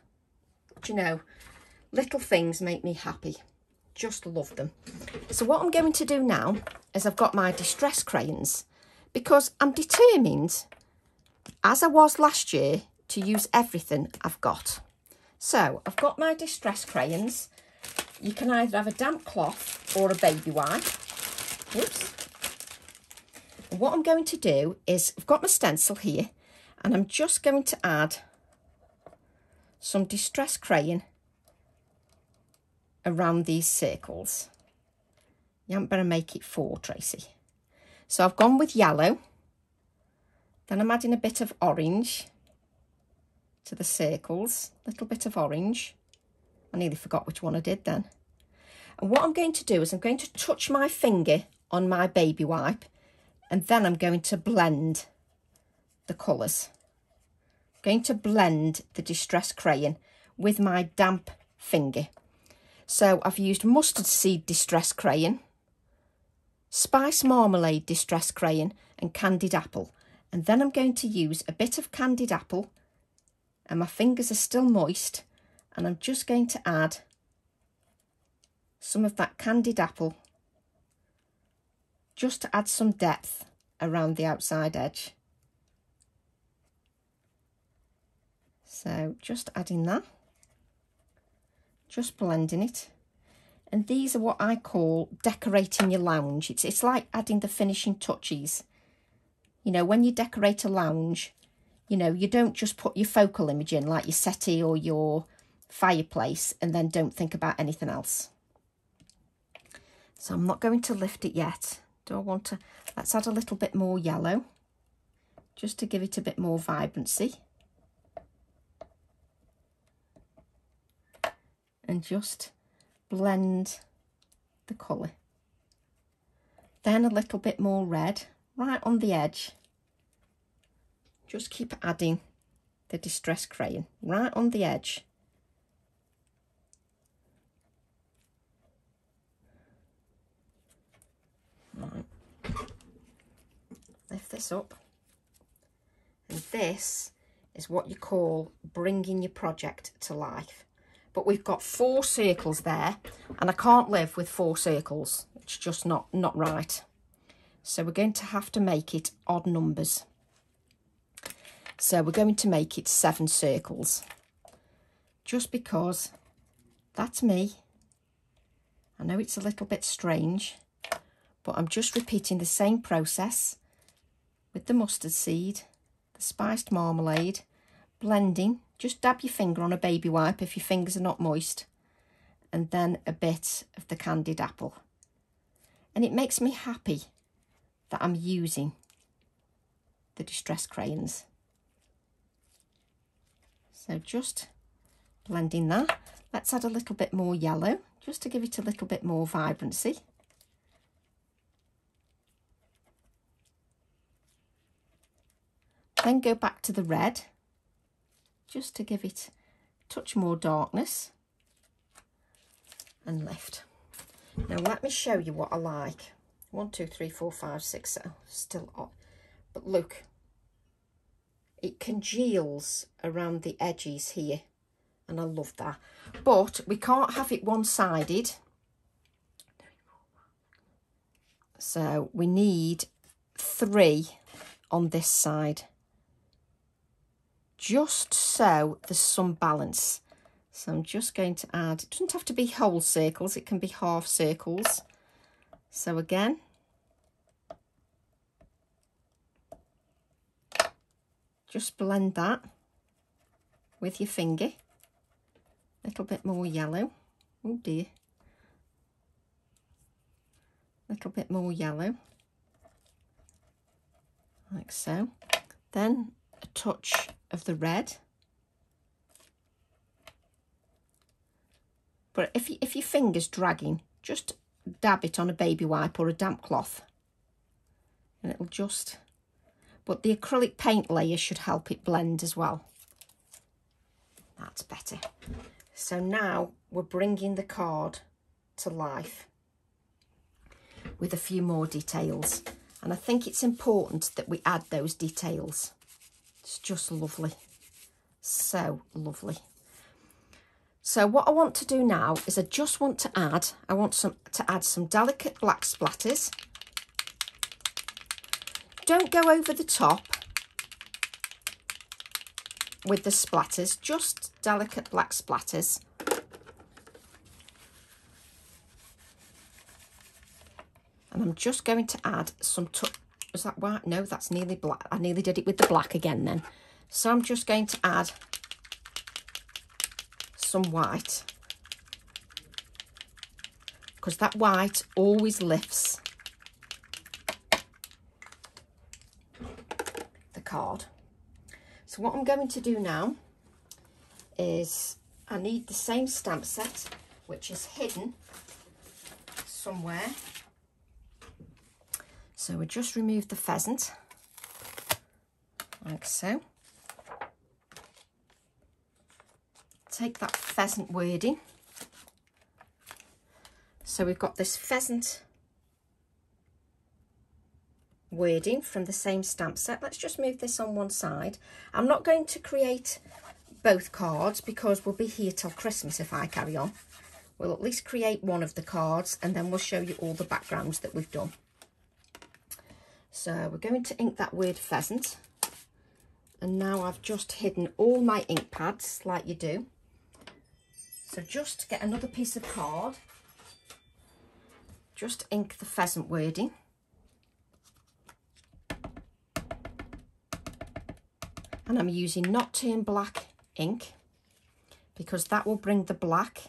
Do you know, little things make me happy. Just love them. So what I'm going to do now is I've got my distress crayons because I'm determined, as I was last year, to use everything I've got. So I've got my distress crayons you can either have a damp cloth or a baby wipe. And what I'm going to do is, I've got my stencil here, and I'm just going to add some distress crayon around these circles. You haven't better make it four, Tracy. So I've gone with yellow. Then I'm adding a bit of orange to the circles, a little bit of orange. I nearly forgot which one I did then. And what I'm going to do is I'm going to touch my finger on my baby wipe and then I'm going to blend the colours. I'm going to blend the Distress Crayon with my damp finger. So I've used Mustard Seed Distress Crayon, Spice Marmalade Distress Crayon and Candied Apple. And then I'm going to use a bit of Candied Apple and my fingers are still moist and I'm just going to add some of that candied apple just to add some depth around the outside edge. So just adding that, just blending it. And these are what I call decorating your lounge. It's, it's like adding the finishing touches. You know, when you decorate a lounge, you know, you don't just put your focal image in like your settee or your fireplace and then don't think about anything else. So I'm not going to lift it yet. Do I want to, let's add a little bit more yellow just to give it a bit more vibrancy. and just blend the colour. Then a little bit more red right on the edge. Just keep adding the distress crayon right on the edge. Right. Lift this up. And this is what you call bringing your project to life. But we've got four circles there and I can't live with four circles. It's just not, not right. So we're going to have to make it odd numbers. So we're going to make it seven circles. Just because that's me. I know it's a little bit strange, but I'm just repeating the same process with the mustard seed, the spiced marmalade, blending. Just dab your finger on a baby wipe if your fingers are not moist, and then a bit of the candied apple. And it makes me happy that I'm using the distress crayons. So just blending that. Let's add a little bit more yellow just to give it a little bit more vibrancy. Then go back to the red just to give it a touch more darkness and lift. Now let me show you what I like. One, two, three, four, five, six, seven, still. But look, it congeals around the edges here and I love that. But we can't have it one-sided. So we need three on this side. Just so there's some balance. So I'm just going to add, it doesn't have to be whole circles, it can be half circles. So again, just blend that with your finger. A little bit more yellow. Oh dear. A little bit more yellow. Like so. Then a touch of the red. But if, you, if your finger's dragging, just dab it on a baby wipe or a damp cloth. And it'll just but the acrylic paint layer should help it blend as well. That's better. So now we're bringing the card to life with a few more details. And I think it's important that we add those details it's just lovely so lovely so what I want to do now is I just want to add, I want some to add some delicate black splatters. Don't go over the top with the splatters, just delicate black splatters. And I'm just going to add some, was that white? No, that's nearly black. I nearly did it with the black again then. So I'm just going to add some white because that white always lifts the card. So what I'm going to do now is I need the same stamp set which is hidden somewhere. So we just remove the pheasant like so. take that pheasant wording. So we've got this pheasant wording from the same stamp set. Let's just move this on one side. I'm not going to create both cards because we'll be here till Christmas if I carry on. We'll at least create one of the cards and then we'll show you all the backgrounds that we've done. So we're going to ink that word pheasant. And now I've just hidden all my ink pads like you do. So just get another piece of card, just ink the pheasant wording. And I'm using Nocturne Black ink because that will bring the black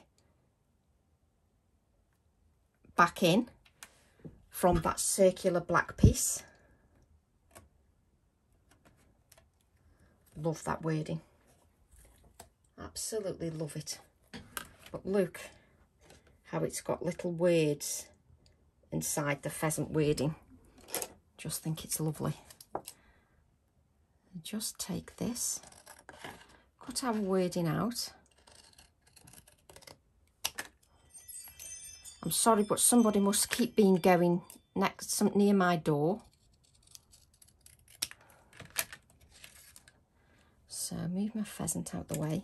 back in from that circular black piece. Love that wording. Absolutely love it. But look how it's got little words inside the pheasant wording. Just think it's lovely. Just take this, cut our wording out. I'm sorry, but somebody must keep being going next near my door. So move my pheasant out the way.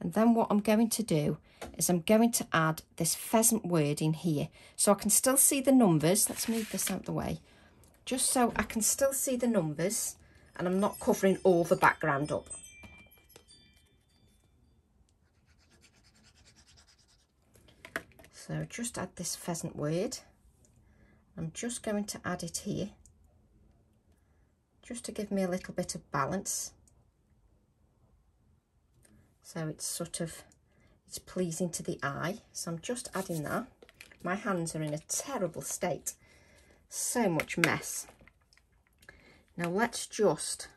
And then what I'm going to do is I'm going to add this pheasant word in here. So I can still see the numbers. Let's move this out the way. Just so I can still see the numbers and I'm not covering all the background up. So just add this pheasant word. I'm just going to add it here just to give me a little bit of balance so it's sort of it's pleasing to the eye. So I'm just adding that. My hands are in a terrible state. So much mess. Now let's just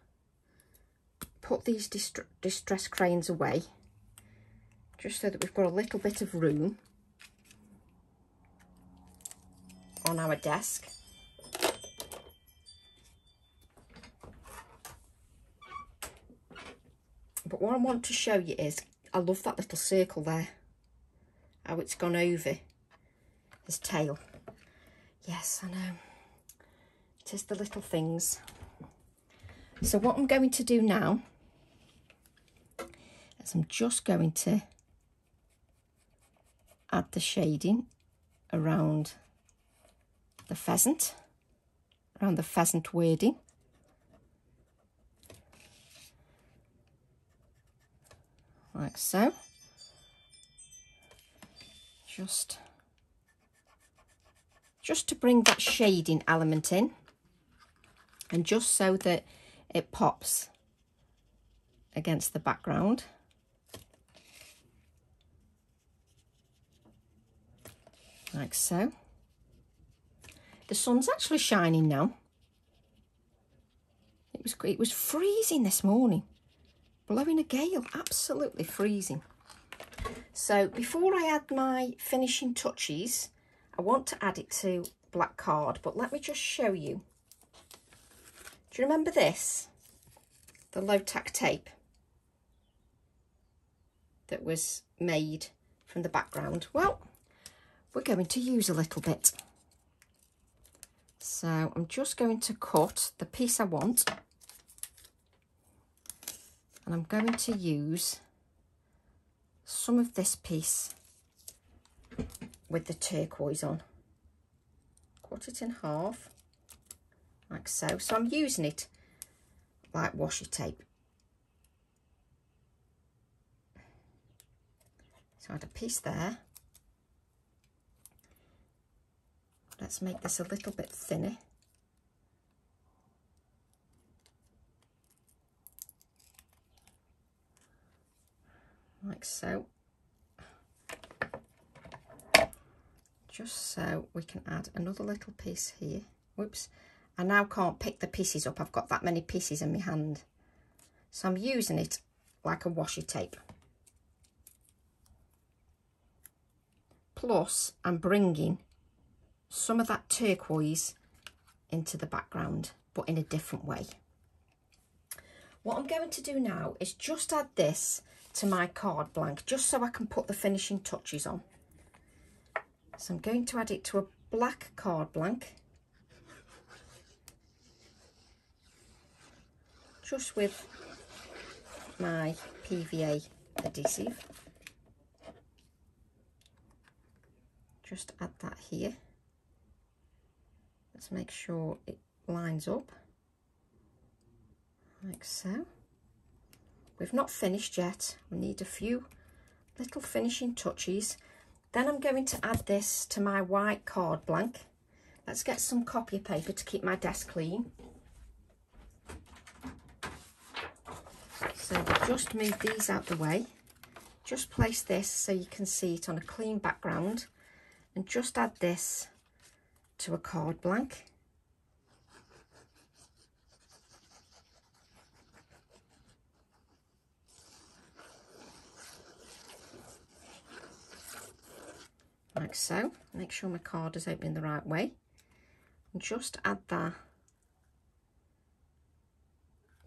put these distress crayons away just so that we've got a little bit of room on our desk But what I want to show you is, I love that little circle there. How it's gone over his tail. Yes, I know. It is the little things. So what I'm going to do now is I'm just going to add the shading around the pheasant, around the pheasant wording. Like so. Just, just to bring that shading element in and just so that it pops against the background. Like so. The sun's actually shining now. It was, it was freezing this morning blowing a gale, absolutely freezing. So before I add my finishing touches, I want to add it to black card, but let me just show you. Do you remember this? The low tack tape that was made from the background. Well, we're going to use a little bit. So I'm just going to cut the piece I want and I'm going to use some of this piece with the turquoise on. Cut it in half, like so. So I'm using it like washi tape. So I had a piece there. Let's make this a little bit thinner. Like so. Just so we can add another little piece here. Whoops. I now can't pick the pieces up. I've got that many pieces in my hand. So I'm using it like a washi tape. Plus, I'm bringing some of that turquoise into the background, but in a different way. What I'm going to do now is just add this to my card blank just so I can put the finishing touches on. So I'm going to add it to a black card blank. Just with my PVA adhesive. Just add that here. Let's make sure it lines up like so. We've not finished yet. We need a few little finishing touches. Then I'm going to add this to my white card blank. Let's get some copy paper to keep my desk clean. So just move these out the way. Just place this so you can see it on a clean background and just add this to a card blank. Like so. Make sure my card is opening the right way. And just add that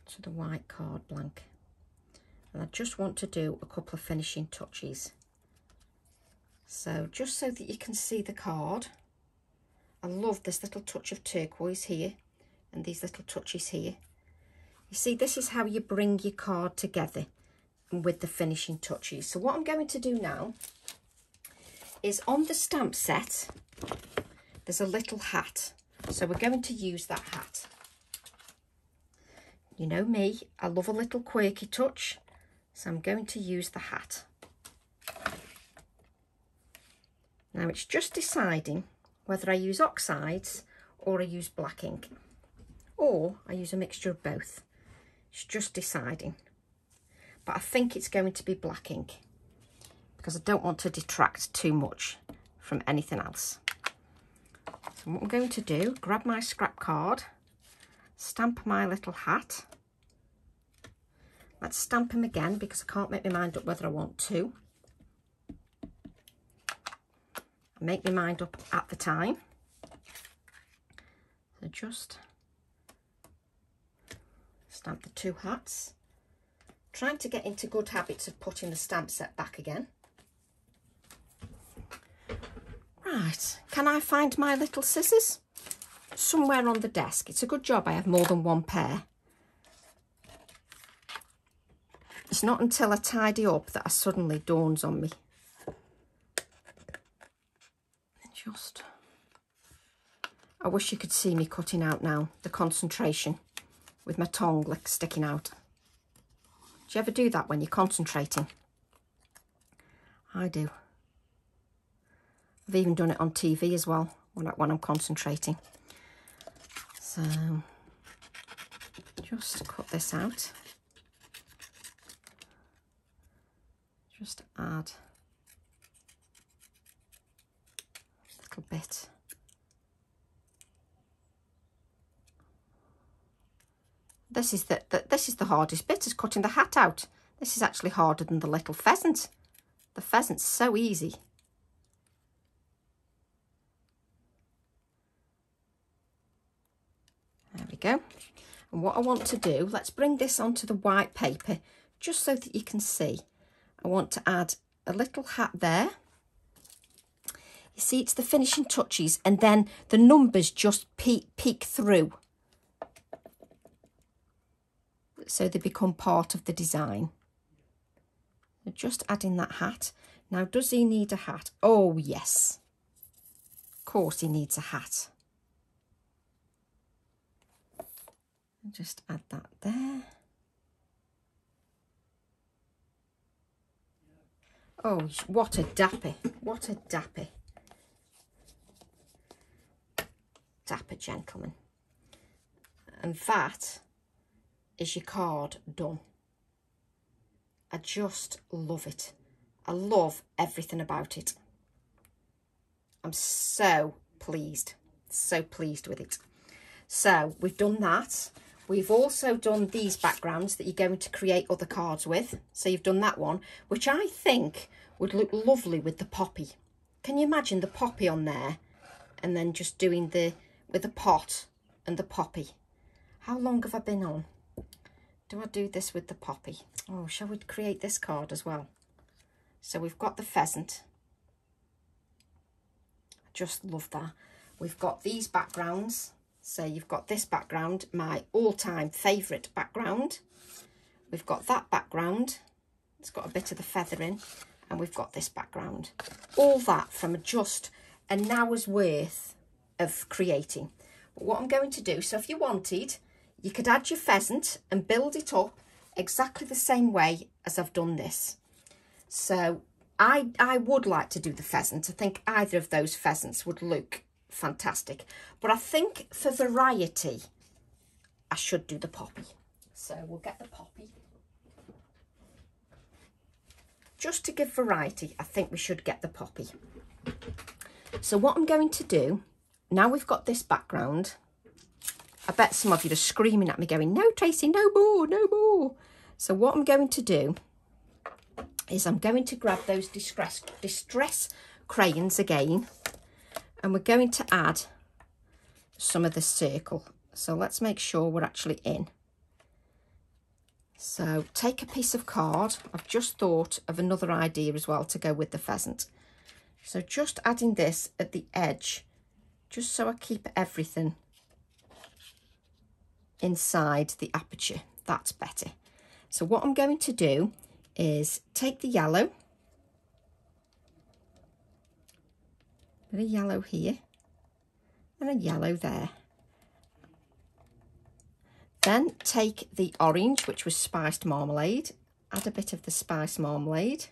to the white card blank. And I just want to do a couple of finishing touches. So just so that you can see the card, I love this little touch of turquoise here and these little touches here. You see, this is how you bring your card together with the finishing touches. So what I'm going to do now is on the stamp set, there's a little hat. So we're going to use that hat. You know me, I love a little quirky touch. So I'm going to use the hat. Now it's just deciding whether I use oxides or I use black ink or I use a mixture of both. It's just deciding. But I think it's going to be black ink because I don't want to detract too much from anything else. So what I'm going to do, grab my scrap card, stamp my little hat. Let's stamp him again because I can't make my mind up whether I want to. make my mind up at the time. So just stamp the two hats. Trying to get into good habits of putting the stamp set back again. Right, can I find my little scissors? Somewhere on the desk. It's a good job I have more than one pair. It's not until I tidy up that it suddenly dawns on me just I wish you could see me cutting out now the concentration with my tongue like sticking out do you ever do that when you're concentrating I do I've even done it on TV as well when, I, when I'm concentrating so just cut this out just add little bit. This is the, the this is the hardest bit, is cutting the hat out. This is actually harder than the little pheasant. The pheasant's so easy. There we go. And what I want to do, let's bring this onto the white paper just so that you can see. I want to add a little hat there. You see, it's the finishing touches and then the numbers just peek, peek through. So they become part of the design. Just adding that hat. Now, does he need a hat? Oh, yes. Of course he needs a hat. Just add that there. Oh, what a dappy. What a dappy. dapper gentleman. And that is your card done. I just love it. I love everything about it. I'm so pleased, so pleased with it. So we've done that. We've also done these backgrounds that you're going to create other cards with. So you've done that one, which I think would look lovely with the poppy. Can you imagine the poppy on there? And then just doing the with the pot and the poppy. How long have I been on? Do I do this with the poppy? Oh, shall we create this card as well? So we've got the pheasant. I just love that. We've got these backgrounds. So you've got this background, my all-time favourite background. We've got that background. It's got a bit of the feather in. And we've got this background. All that from just an hour's worth of creating. But what I'm going to do, so if you wanted, you could add your pheasant and build it up exactly the same way as I've done this. So I, I would like to do the pheasant. I think either of those pheasants would look fantastic. But I think for variety, I should do the poppy. So we'll get the poppy. Just to give variety, I think we should get the poppy. So what I'm going to do now we've got this background, I bet some of you are screaming at me going, no, Tracy, no more, no more. So what I'm going to do is I'm going to grab those distress, distress crayons again and we're going to add some of the circle. So let's make sure we're actually in. So take a piece of card. I've just thought of another idea as well to go with the pheasant. So just adding this at the edge just so I keep everything inside the aperture. that's better. So what I'm going to do is take the yellow, bit of yellow here, and a yellow there. Then take the orange, which was spiced marmalade, add a bit of the spice marmalade.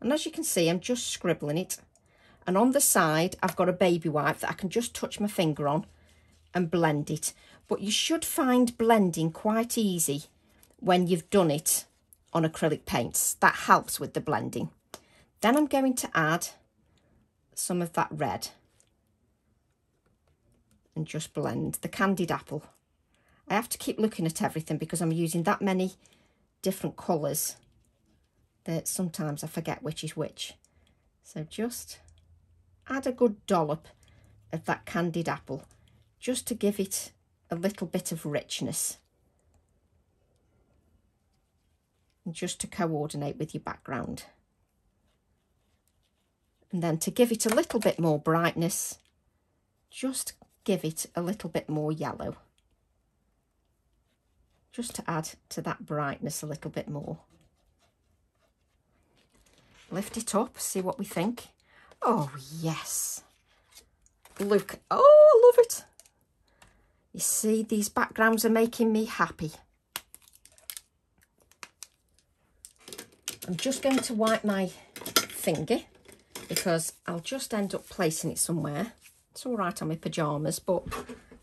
And as you can see, I'm just scribbling it. And on the side, I've got a baby wipe that I can just touch my finger on and blend it. But you should find blending quite easy when you've done it on acrylic paints. That helps with the blending. Then I'm going to add some of that red and just blend the candied apple. I have to keep looking at everything because I'm using that many different colours that sometimes I forget which is which. So just add a good dollop of that candied apple just to give it a little bit of richness. And just to coordinate with your background. And then to give it a little bit more brightness, just give it a little bit more yellow. Just to add to that brightness a little bit more. Lift it up, see what we think. Oh, yes. Look, oh, I love it. You see, these backgrounds are making me happy. I'm just going to wipe my finger because I'll just end up placing it somewhere. It's all right on my pyjamas, but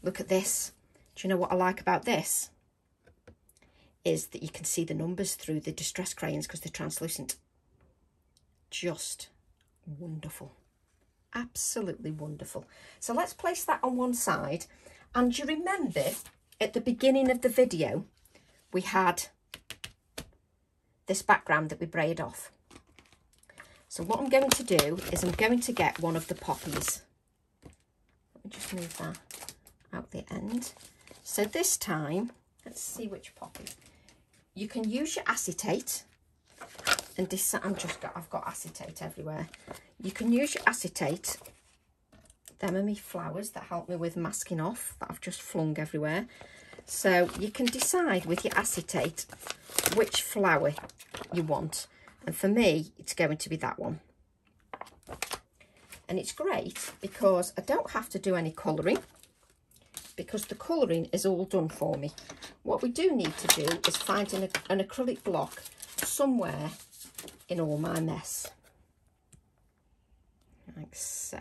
look at this. Do you know what I like about this? Is that you can see the numbers through the distress crayons because they're translucent. Just wonderful. Absolutely wonderful. So let's place that on one side. And you remember at the beginning of the video, we had this background that we braid off. So what I'm going to do is I'm going to get one of the poppies. Let me just move that out the end. So this time, let's see which poppy. You can use your acetate and this I'm just got I've got acetate everywhere. You can use your acetate. Them are me flowers that help me with masking off that I've just flung everywhere. So you can decide with your acetate which flower you want. And for me, it's going to be that one. And it's great because I don't have to do any colouring because the colouring is all done for me. What we do need to do is find an, an acrylic block somewhere in all my mess. Like so.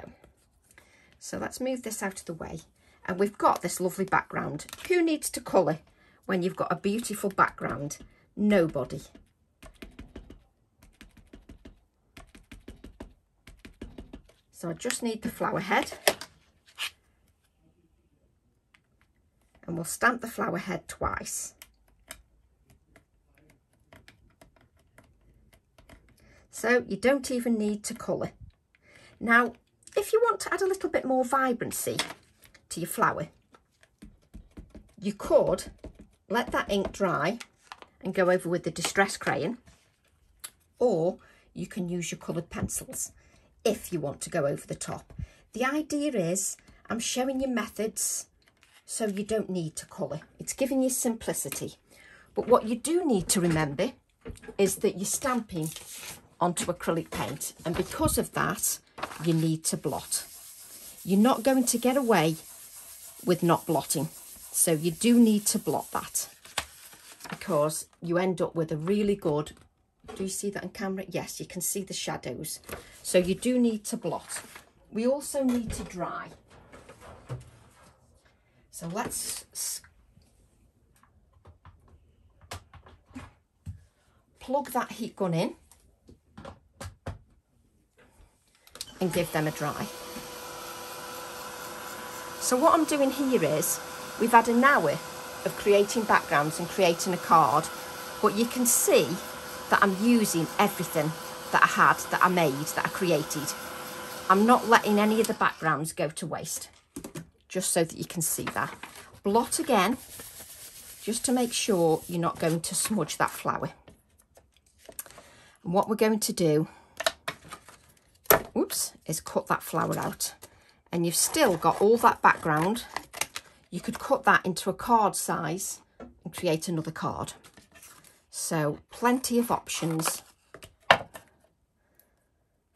So let's move this out of the way. And we've got this lovely background. Who needs to colour when you've got a beautiful background? Nobody. So I just need the flower head. And we'll stamp the flower head twice. So you don't even need to colour. Now, if you want to add a little bit more vibrancy to your flower, you could let that ink dry and go over with the distress crayon or you can use your coloured pencils if you want to go over the top. The idea is I'm showing you methods so you don't need to colour. It's giving you simplicity. But what you do need to remember is that you're stamping onto acrylic paint and because of that you need to blot. You're not going to get away with not blotting so you do need to blot that because you end up with a really good do you see that on camera yes you can see the shadows so you do need to blot. We also need to dry. So let's plug that heat gun in and give them a dry. So what I'm doing here is, we've had an hour of creating backgrounds and creating a card, but you can see that I'm using everything that I had, that I made, that I created. I'm not letting any of the backgrounds go to waste, just so that you can see that. Blot again, just to make sure you're not going to smudge that flower. And what we're going to do oops, is cut that flower out. And you've still got all that background. You could cut that into a card size and create another card. So plenty of options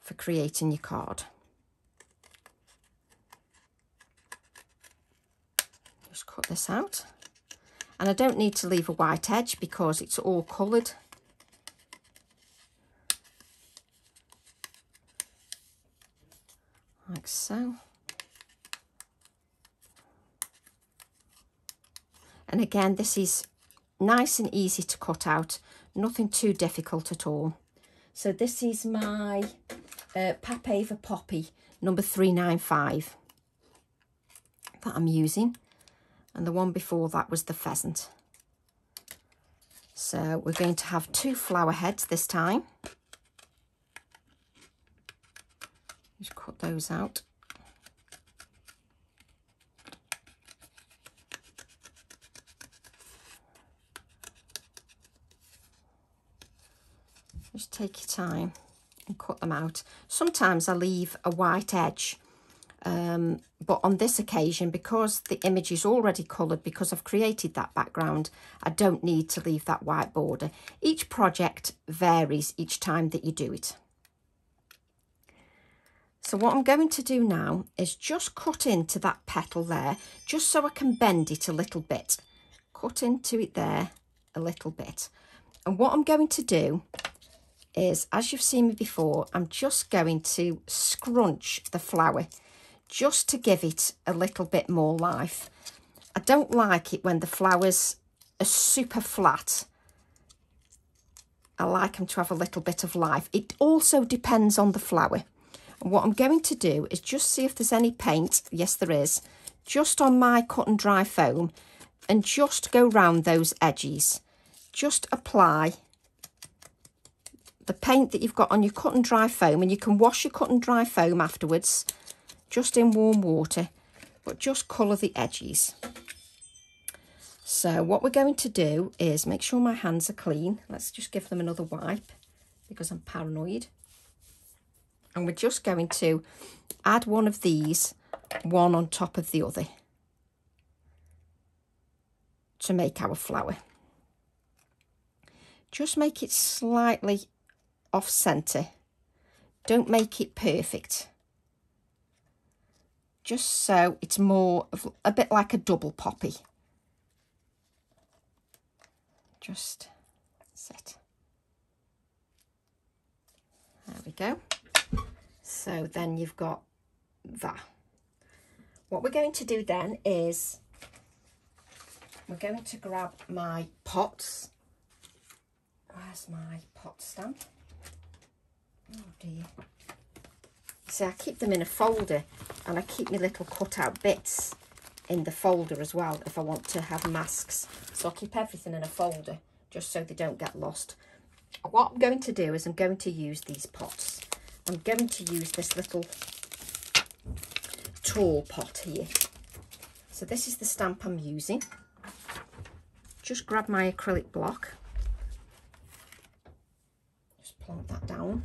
for creating your card. Just cut this out. And I don't need to leave a white edge because it's all coloured. Like so. And again, this is nice and easy to cut out. Nothing too difficult at all. So this is my uh, Papaver Poppy number 395 that I'm using and the one before that was the pheasant. So we're going to have two flower heads this time. Just cut those out. Just take your time and cut them out. Sometimes I leave a white edge um, but on this occasion, because the image is already coloured, because I've created that background, I don't need to leave that white border. Each project varies each time that you do it. So what I'm going to do now is just cut into that petal there, just so I can bend it a little bit. Cut into it there a little bit. And what I'm going to do is, as you've seen me before, I'm just going to scrunch the flower just to give it a little bit more life. I don't like it when the flowers are super flat. I like them to have a little bit of life. It also depends on the flower. And what I'm going to do is just see if there's any paint. Yes, there is. Just on my cut and dry foam and just go round those edges. Just apply the paint that you've got on your cut and dry foam and you can wash your cut and dry foam afterwards just in warm water, but just colour the edges. So what we're going to do is make sure my hands are clean. Let's just give them another wipe because I'm paranoid. And we're just going to add one of these, one on top of the other to make our flower. Just make it slightly off centre. Don't make it perfect just so it's more of a bit like a double poppy. Just sit. There we go. So then you've got that. What we're going to do then is we're going to grab my pots. Where's my pot stamp? Oh dear. See, I keep them in a folder and I keep my little cut-out bits in the folder as well if I want to have masks. So I keep everything in a folder just so they don't get lost. What I'm going to do is I'm going to use these pots. I'm going to use this little tall pot here. So this is the stamp I'm using. Just grab my acrylic block. Just plonk that down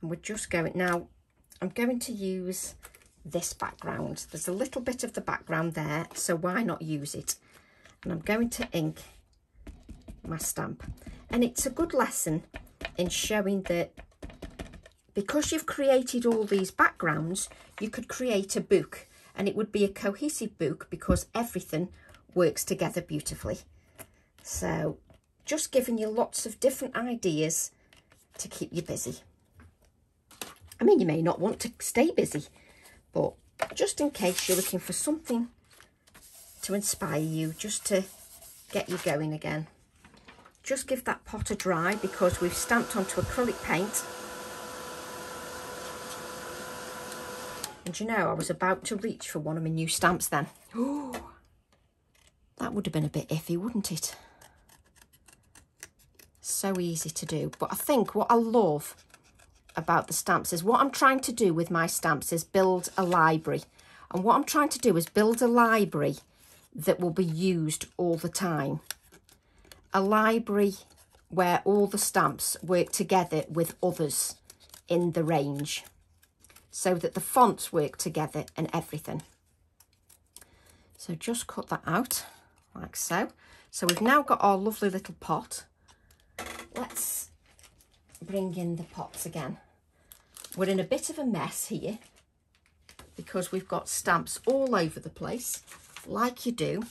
and we're just going now I'm going to use this background. There's a little bit of the background there so why not use it? And I'm going to ink my stamp. And it's a good lesson in showing that because you've created all these backgrounds you could create a book. And it would be a cohesive book because everything works together beautifully. So just giving you lots of different ideas to keep you busy I mean, you may not want to stay busy, but just in case you're looking for something to inspire you, just to get you going again. Just give that pot a dry because we've stamped onto acrylic paint. And you know, I was about to reach for one of my new stamps then. Oh, that would have been a bit iffy, wouldn't it? So easy to do. But I think what I love about the stamps is what I'm trying to do with my stamps is build a library. And what I'm trying to do is build a library that will be used all the time. A library where all the stamps work together with others in the range so that the fonts work together and everything. So just cut that out like so. So we've now got our lovely little pot. Let's bring in the pots again. We're in a bit of a mess here because we've got stamps all over the place, like you do.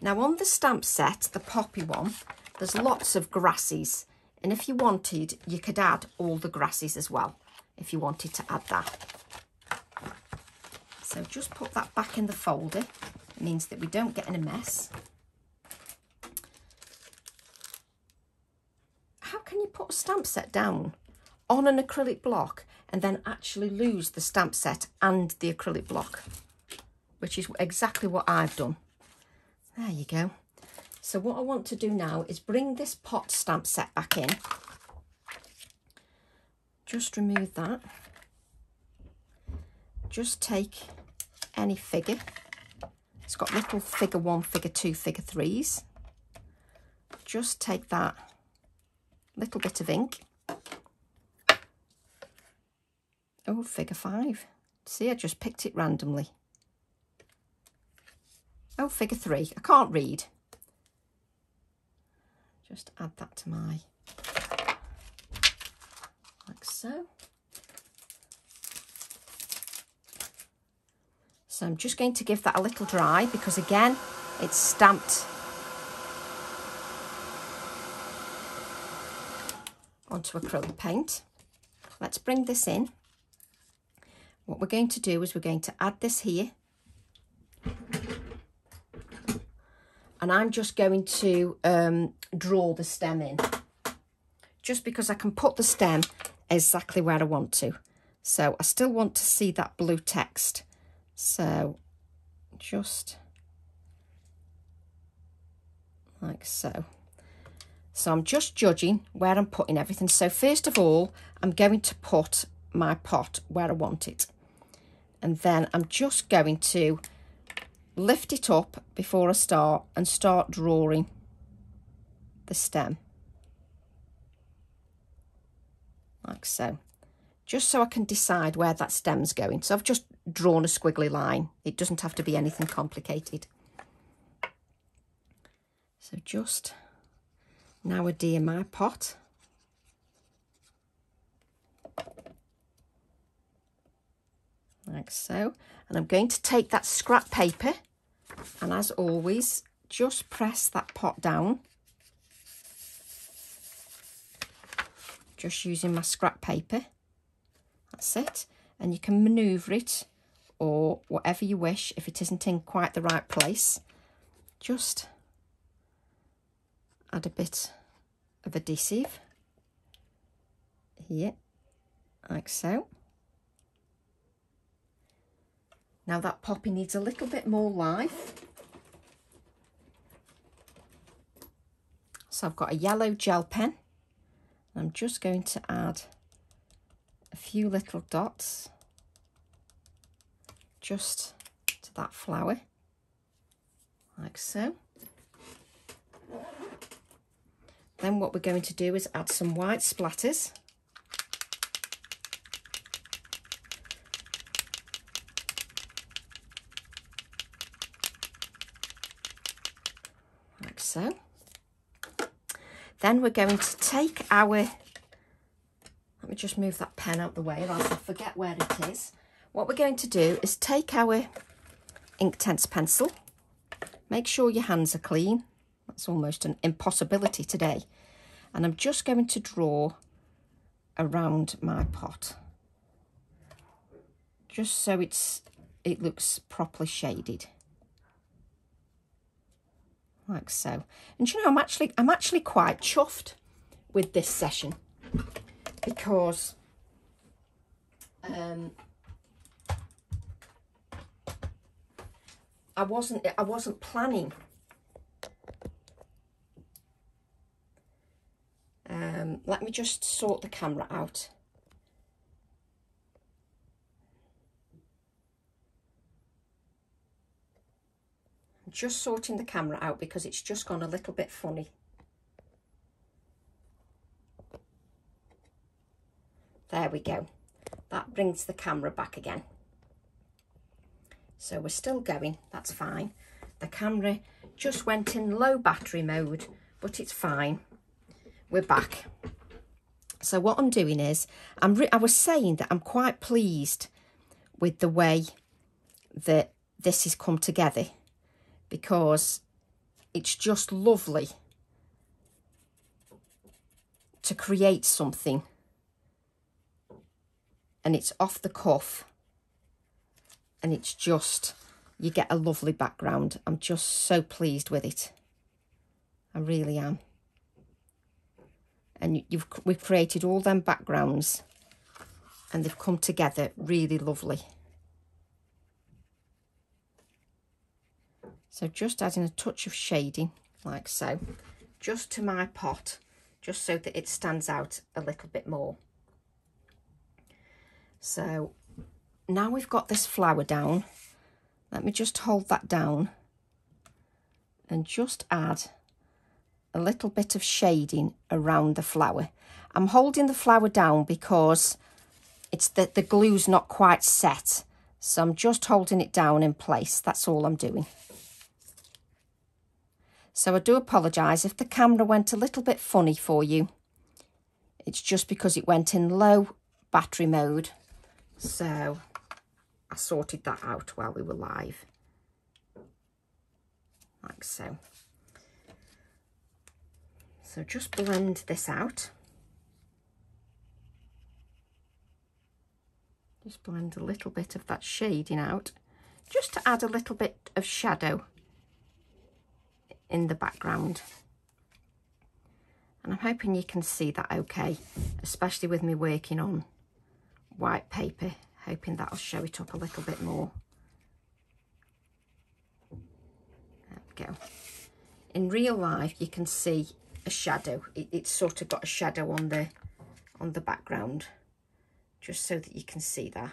Now on the stamp set, the poppy one, there's lots of grasses. And if you wanted, you could add all the grasses as well, if you wanted to add that. So just put that back in the folder. It means that we don't get in a mess. How can you put a stamp set down on an acrylic block and then actually lose the stamp set and the acrylic block? Which is exactly what I've done. There you go. So what I want to do now is bring this pot stamp set back in. Just remove that. Just take any figure. It's got little figure one, figure two, figure threes. Just take that little bit of ink. Oh, figure five. See, I just picked it randomly. Oh, figure three. I can't read. Just add that to my, like so. So I'm just going to give that a little dry because again, it's stamped onto acrylic paint. Let's bring this in. What we're going to do is we're going to add this here. And I'm just going to um, draw the stem in. Just because I can put the stem exactly where I want to. So I still want to see that blue text. So just like so. So I'm just judging where I'm putting everything. So first of all, I'm going to put my pot where I want it. And then I'm just going to lift it up before I start and start drawing the stem. Like so just so I can decide where that stem's going. So I've just drawn a squiggly line. It doesn't have to be anything complicated. So just now adhere my pot. Like so. And I'm going to take that scrap paper and as always, just press that pot down. Just using my scrap paper. That's it. And you can manoeuvre it or whatever you wish if it isn't in quite the right place. Just add a bit of adhesive here, like so. Now that poppy needs a little bit more life. So I've got a yellow gel pen. I'm just going to add a few little dots just to that flower like so then what we're going to do is add some white splatters like so then we're going to take our let me just move that pen out the way, else I'll forget where it is. What we're going to do is take our Inktense pencil. Make sure your hands are clean. That's almost an impossibility today. And I'm just going to draw around my pot. Just so it's it looks properly shaded. Like so. And you know, I'm actually I'm actually quite chuffed with this session because um, I wasn't I wasn't planning um, let me just sort the camera out just sorting the camera out because it's just gone a little bit funny There we go. That brings the camera back again. So we're still going, that's fine. The camera just went in low battery mode, but it's fine. We're back. So what I'm doing is, I'm I was saying that I'm quite pleased with the way that this has come together because it's just lovely to create something and it's off the cuff and it's just you get a lovely background. I'm just so pleased with it. I really am. And you've we've created all them backgrounds and they've come together really lovely so just adding a touch of shading like so just to my pot just so that it stands out a little bit more so now we've got this flower down, let me just hold that down and just add a little bit of shading around the flower. I'm holding the flower down because it's that the glue's not quite set. So I'm just holding it down in place. That's all I'm doing. So I do apologise if the camera went a little bit funny for you. It's just because it went in low battery mode so I sorted that out while we were live. Like so. So just blend this out. Just blend a little bit of that shading out, just to add a little bit of shadow in the background. And I'm hoping you can see that okay, especially with me working on white paper, hoping that'll show it up a little bit more. There we go. In real life, you can see a shadow. It, it's sort of got a shadow on the on the background, just so that you can see that.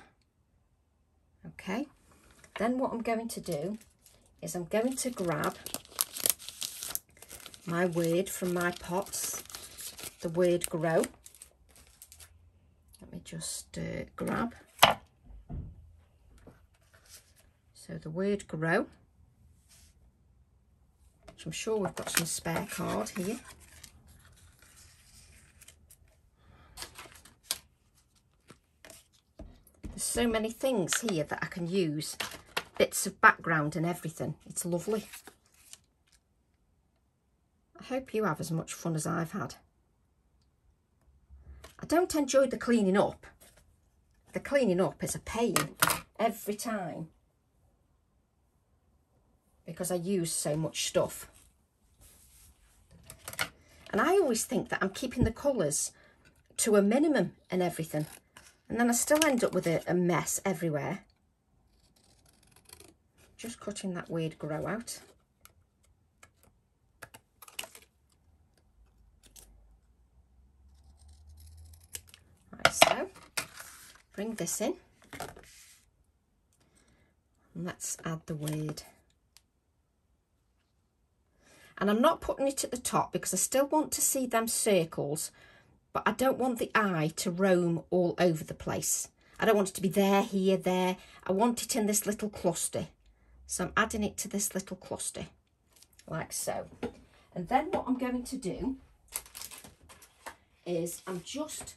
Okay. Then what I'm going to do is I'm going to grab my word from my pots, the word grow let me just uh, grab. So the word grow, which I'm sure we've got some spare card here. There's so many things here that I can use, bits of background and everything. It's lovely. I hope you have as much fun as I've had. I don't enjoy the cleaning up. The cleaning up is a pain every time because I use so much stuff. And I always think that I'm keeping the colours to a minimum and everything. And then I still end up with a, a mess everywhere. Just cutting that weird grow out. So. Bring this in. And let's add the word. And I'm not putting it at the top because I still want to see them circles, but I don't want the eye to roam all over the place. I don't want it to be there, here, there. I want it in this little cluster. So I'm adding it to this little cluster, like so. And then what I'm going to do is I'm just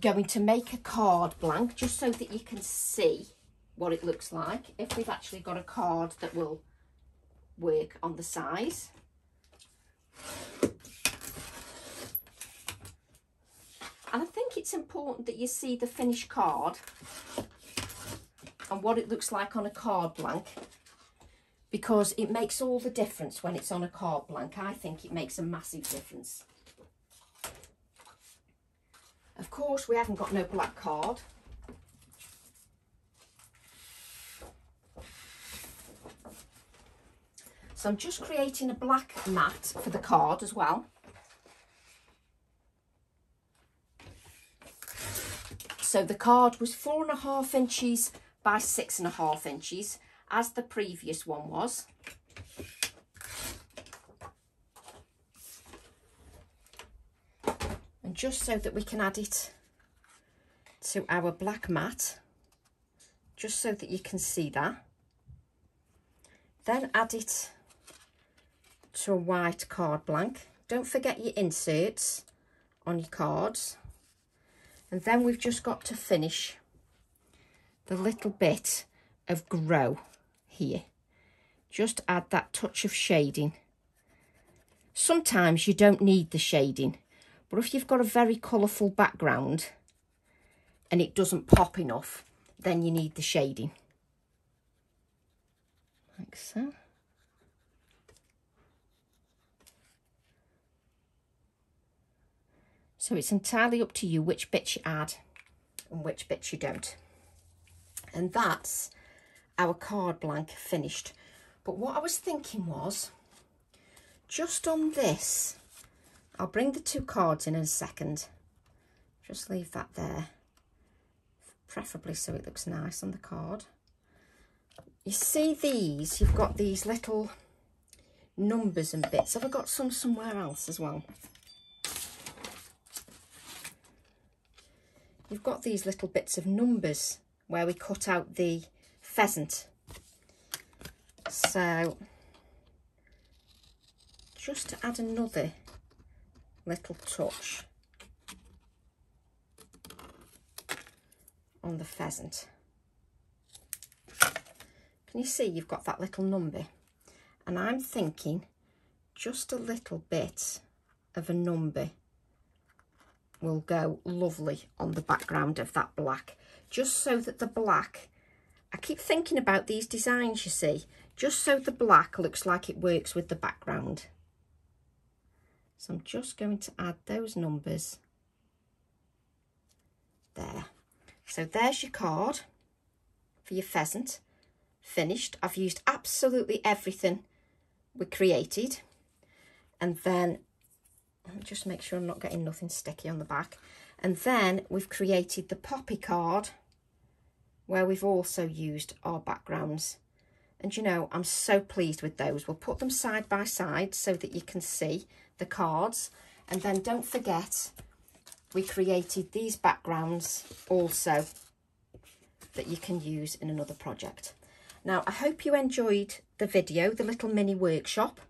going to make a card blank just so that you can see what it looks like if we've actually got a card that will work on the size. And I think it's important that you see the finished card and what it looks like on a card blank because it makes all the difference when it's on a card blank. I think it makes a massive difference. Of course, we haven't got no black card. So I'm just creating a black mat for the card as well. So the card was four and a half inches by six and a half inches, as the previous one was. Just so that we can add it to our black mat, just so that you can see that. Then add it to a white card blank. Don't forget your inserts on your cards. And then we've just got to finish the little bit of grow here. Just add that touch of shading. Sometimes you don't need the shading, but if you've got a very colourful background and it doesn't pop enough, then you need the shading. Like so. So it's entirely up to you which bits you add and which bits you don't. And that's our card blank finished. But what I was thinking was, just on this, I'll bring the two cards in in a second. Just leave that there, preferably so it looks nice on the card. You see these, you've got these little numbers and bits. Have I got some somewhere else as well? You've got these little bits of numbers where we cut out the pheasant. So just to add another little touch on the pheasant. Can you see you've got that little number? And I'm thinking just a little bit of a number will go lovely on the background of that black just so that the black I keep thinking about these designs you see just so the black looks like it works with the background so I'm just going to add those numbers there. So there's your card for your pheasant. Finished. I've used absolutely everything we created. And then just make sure I'm not getting nothing sticky on the back. And then we've created the poppy card where we've also used our backgrounds. And you know, I'm so pleased with those. We'll put them side by side so that you can see the cards. And then don't forget, we created these backgrounds also that you can use in another project. Now, I hope you enjoyed the video, the little mini workshop.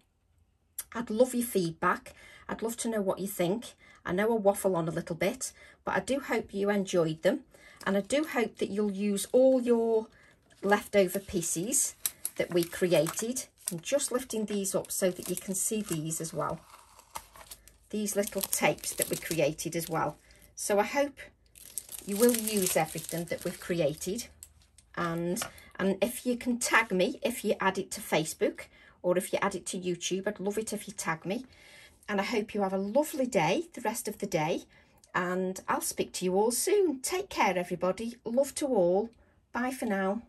I'd love your feedback. I'd love to know what you think. I know I waffle on a little bit, but I do hope you enjoyed them. And I do hope that you'll use all your leftover pieces that we created. I'm just lifting these up so that you can see these as well. These little tapes that we created as well. So I hope you will use everything that we've created. And, and if you can tag me, if you add it to Facebook or if you add it to YouTube, I'd love it if you tag me. And I hope you have a lovely day, the rest of the day and I'll speak to you all soon. Take care, everybody. Love to all. Bye for now.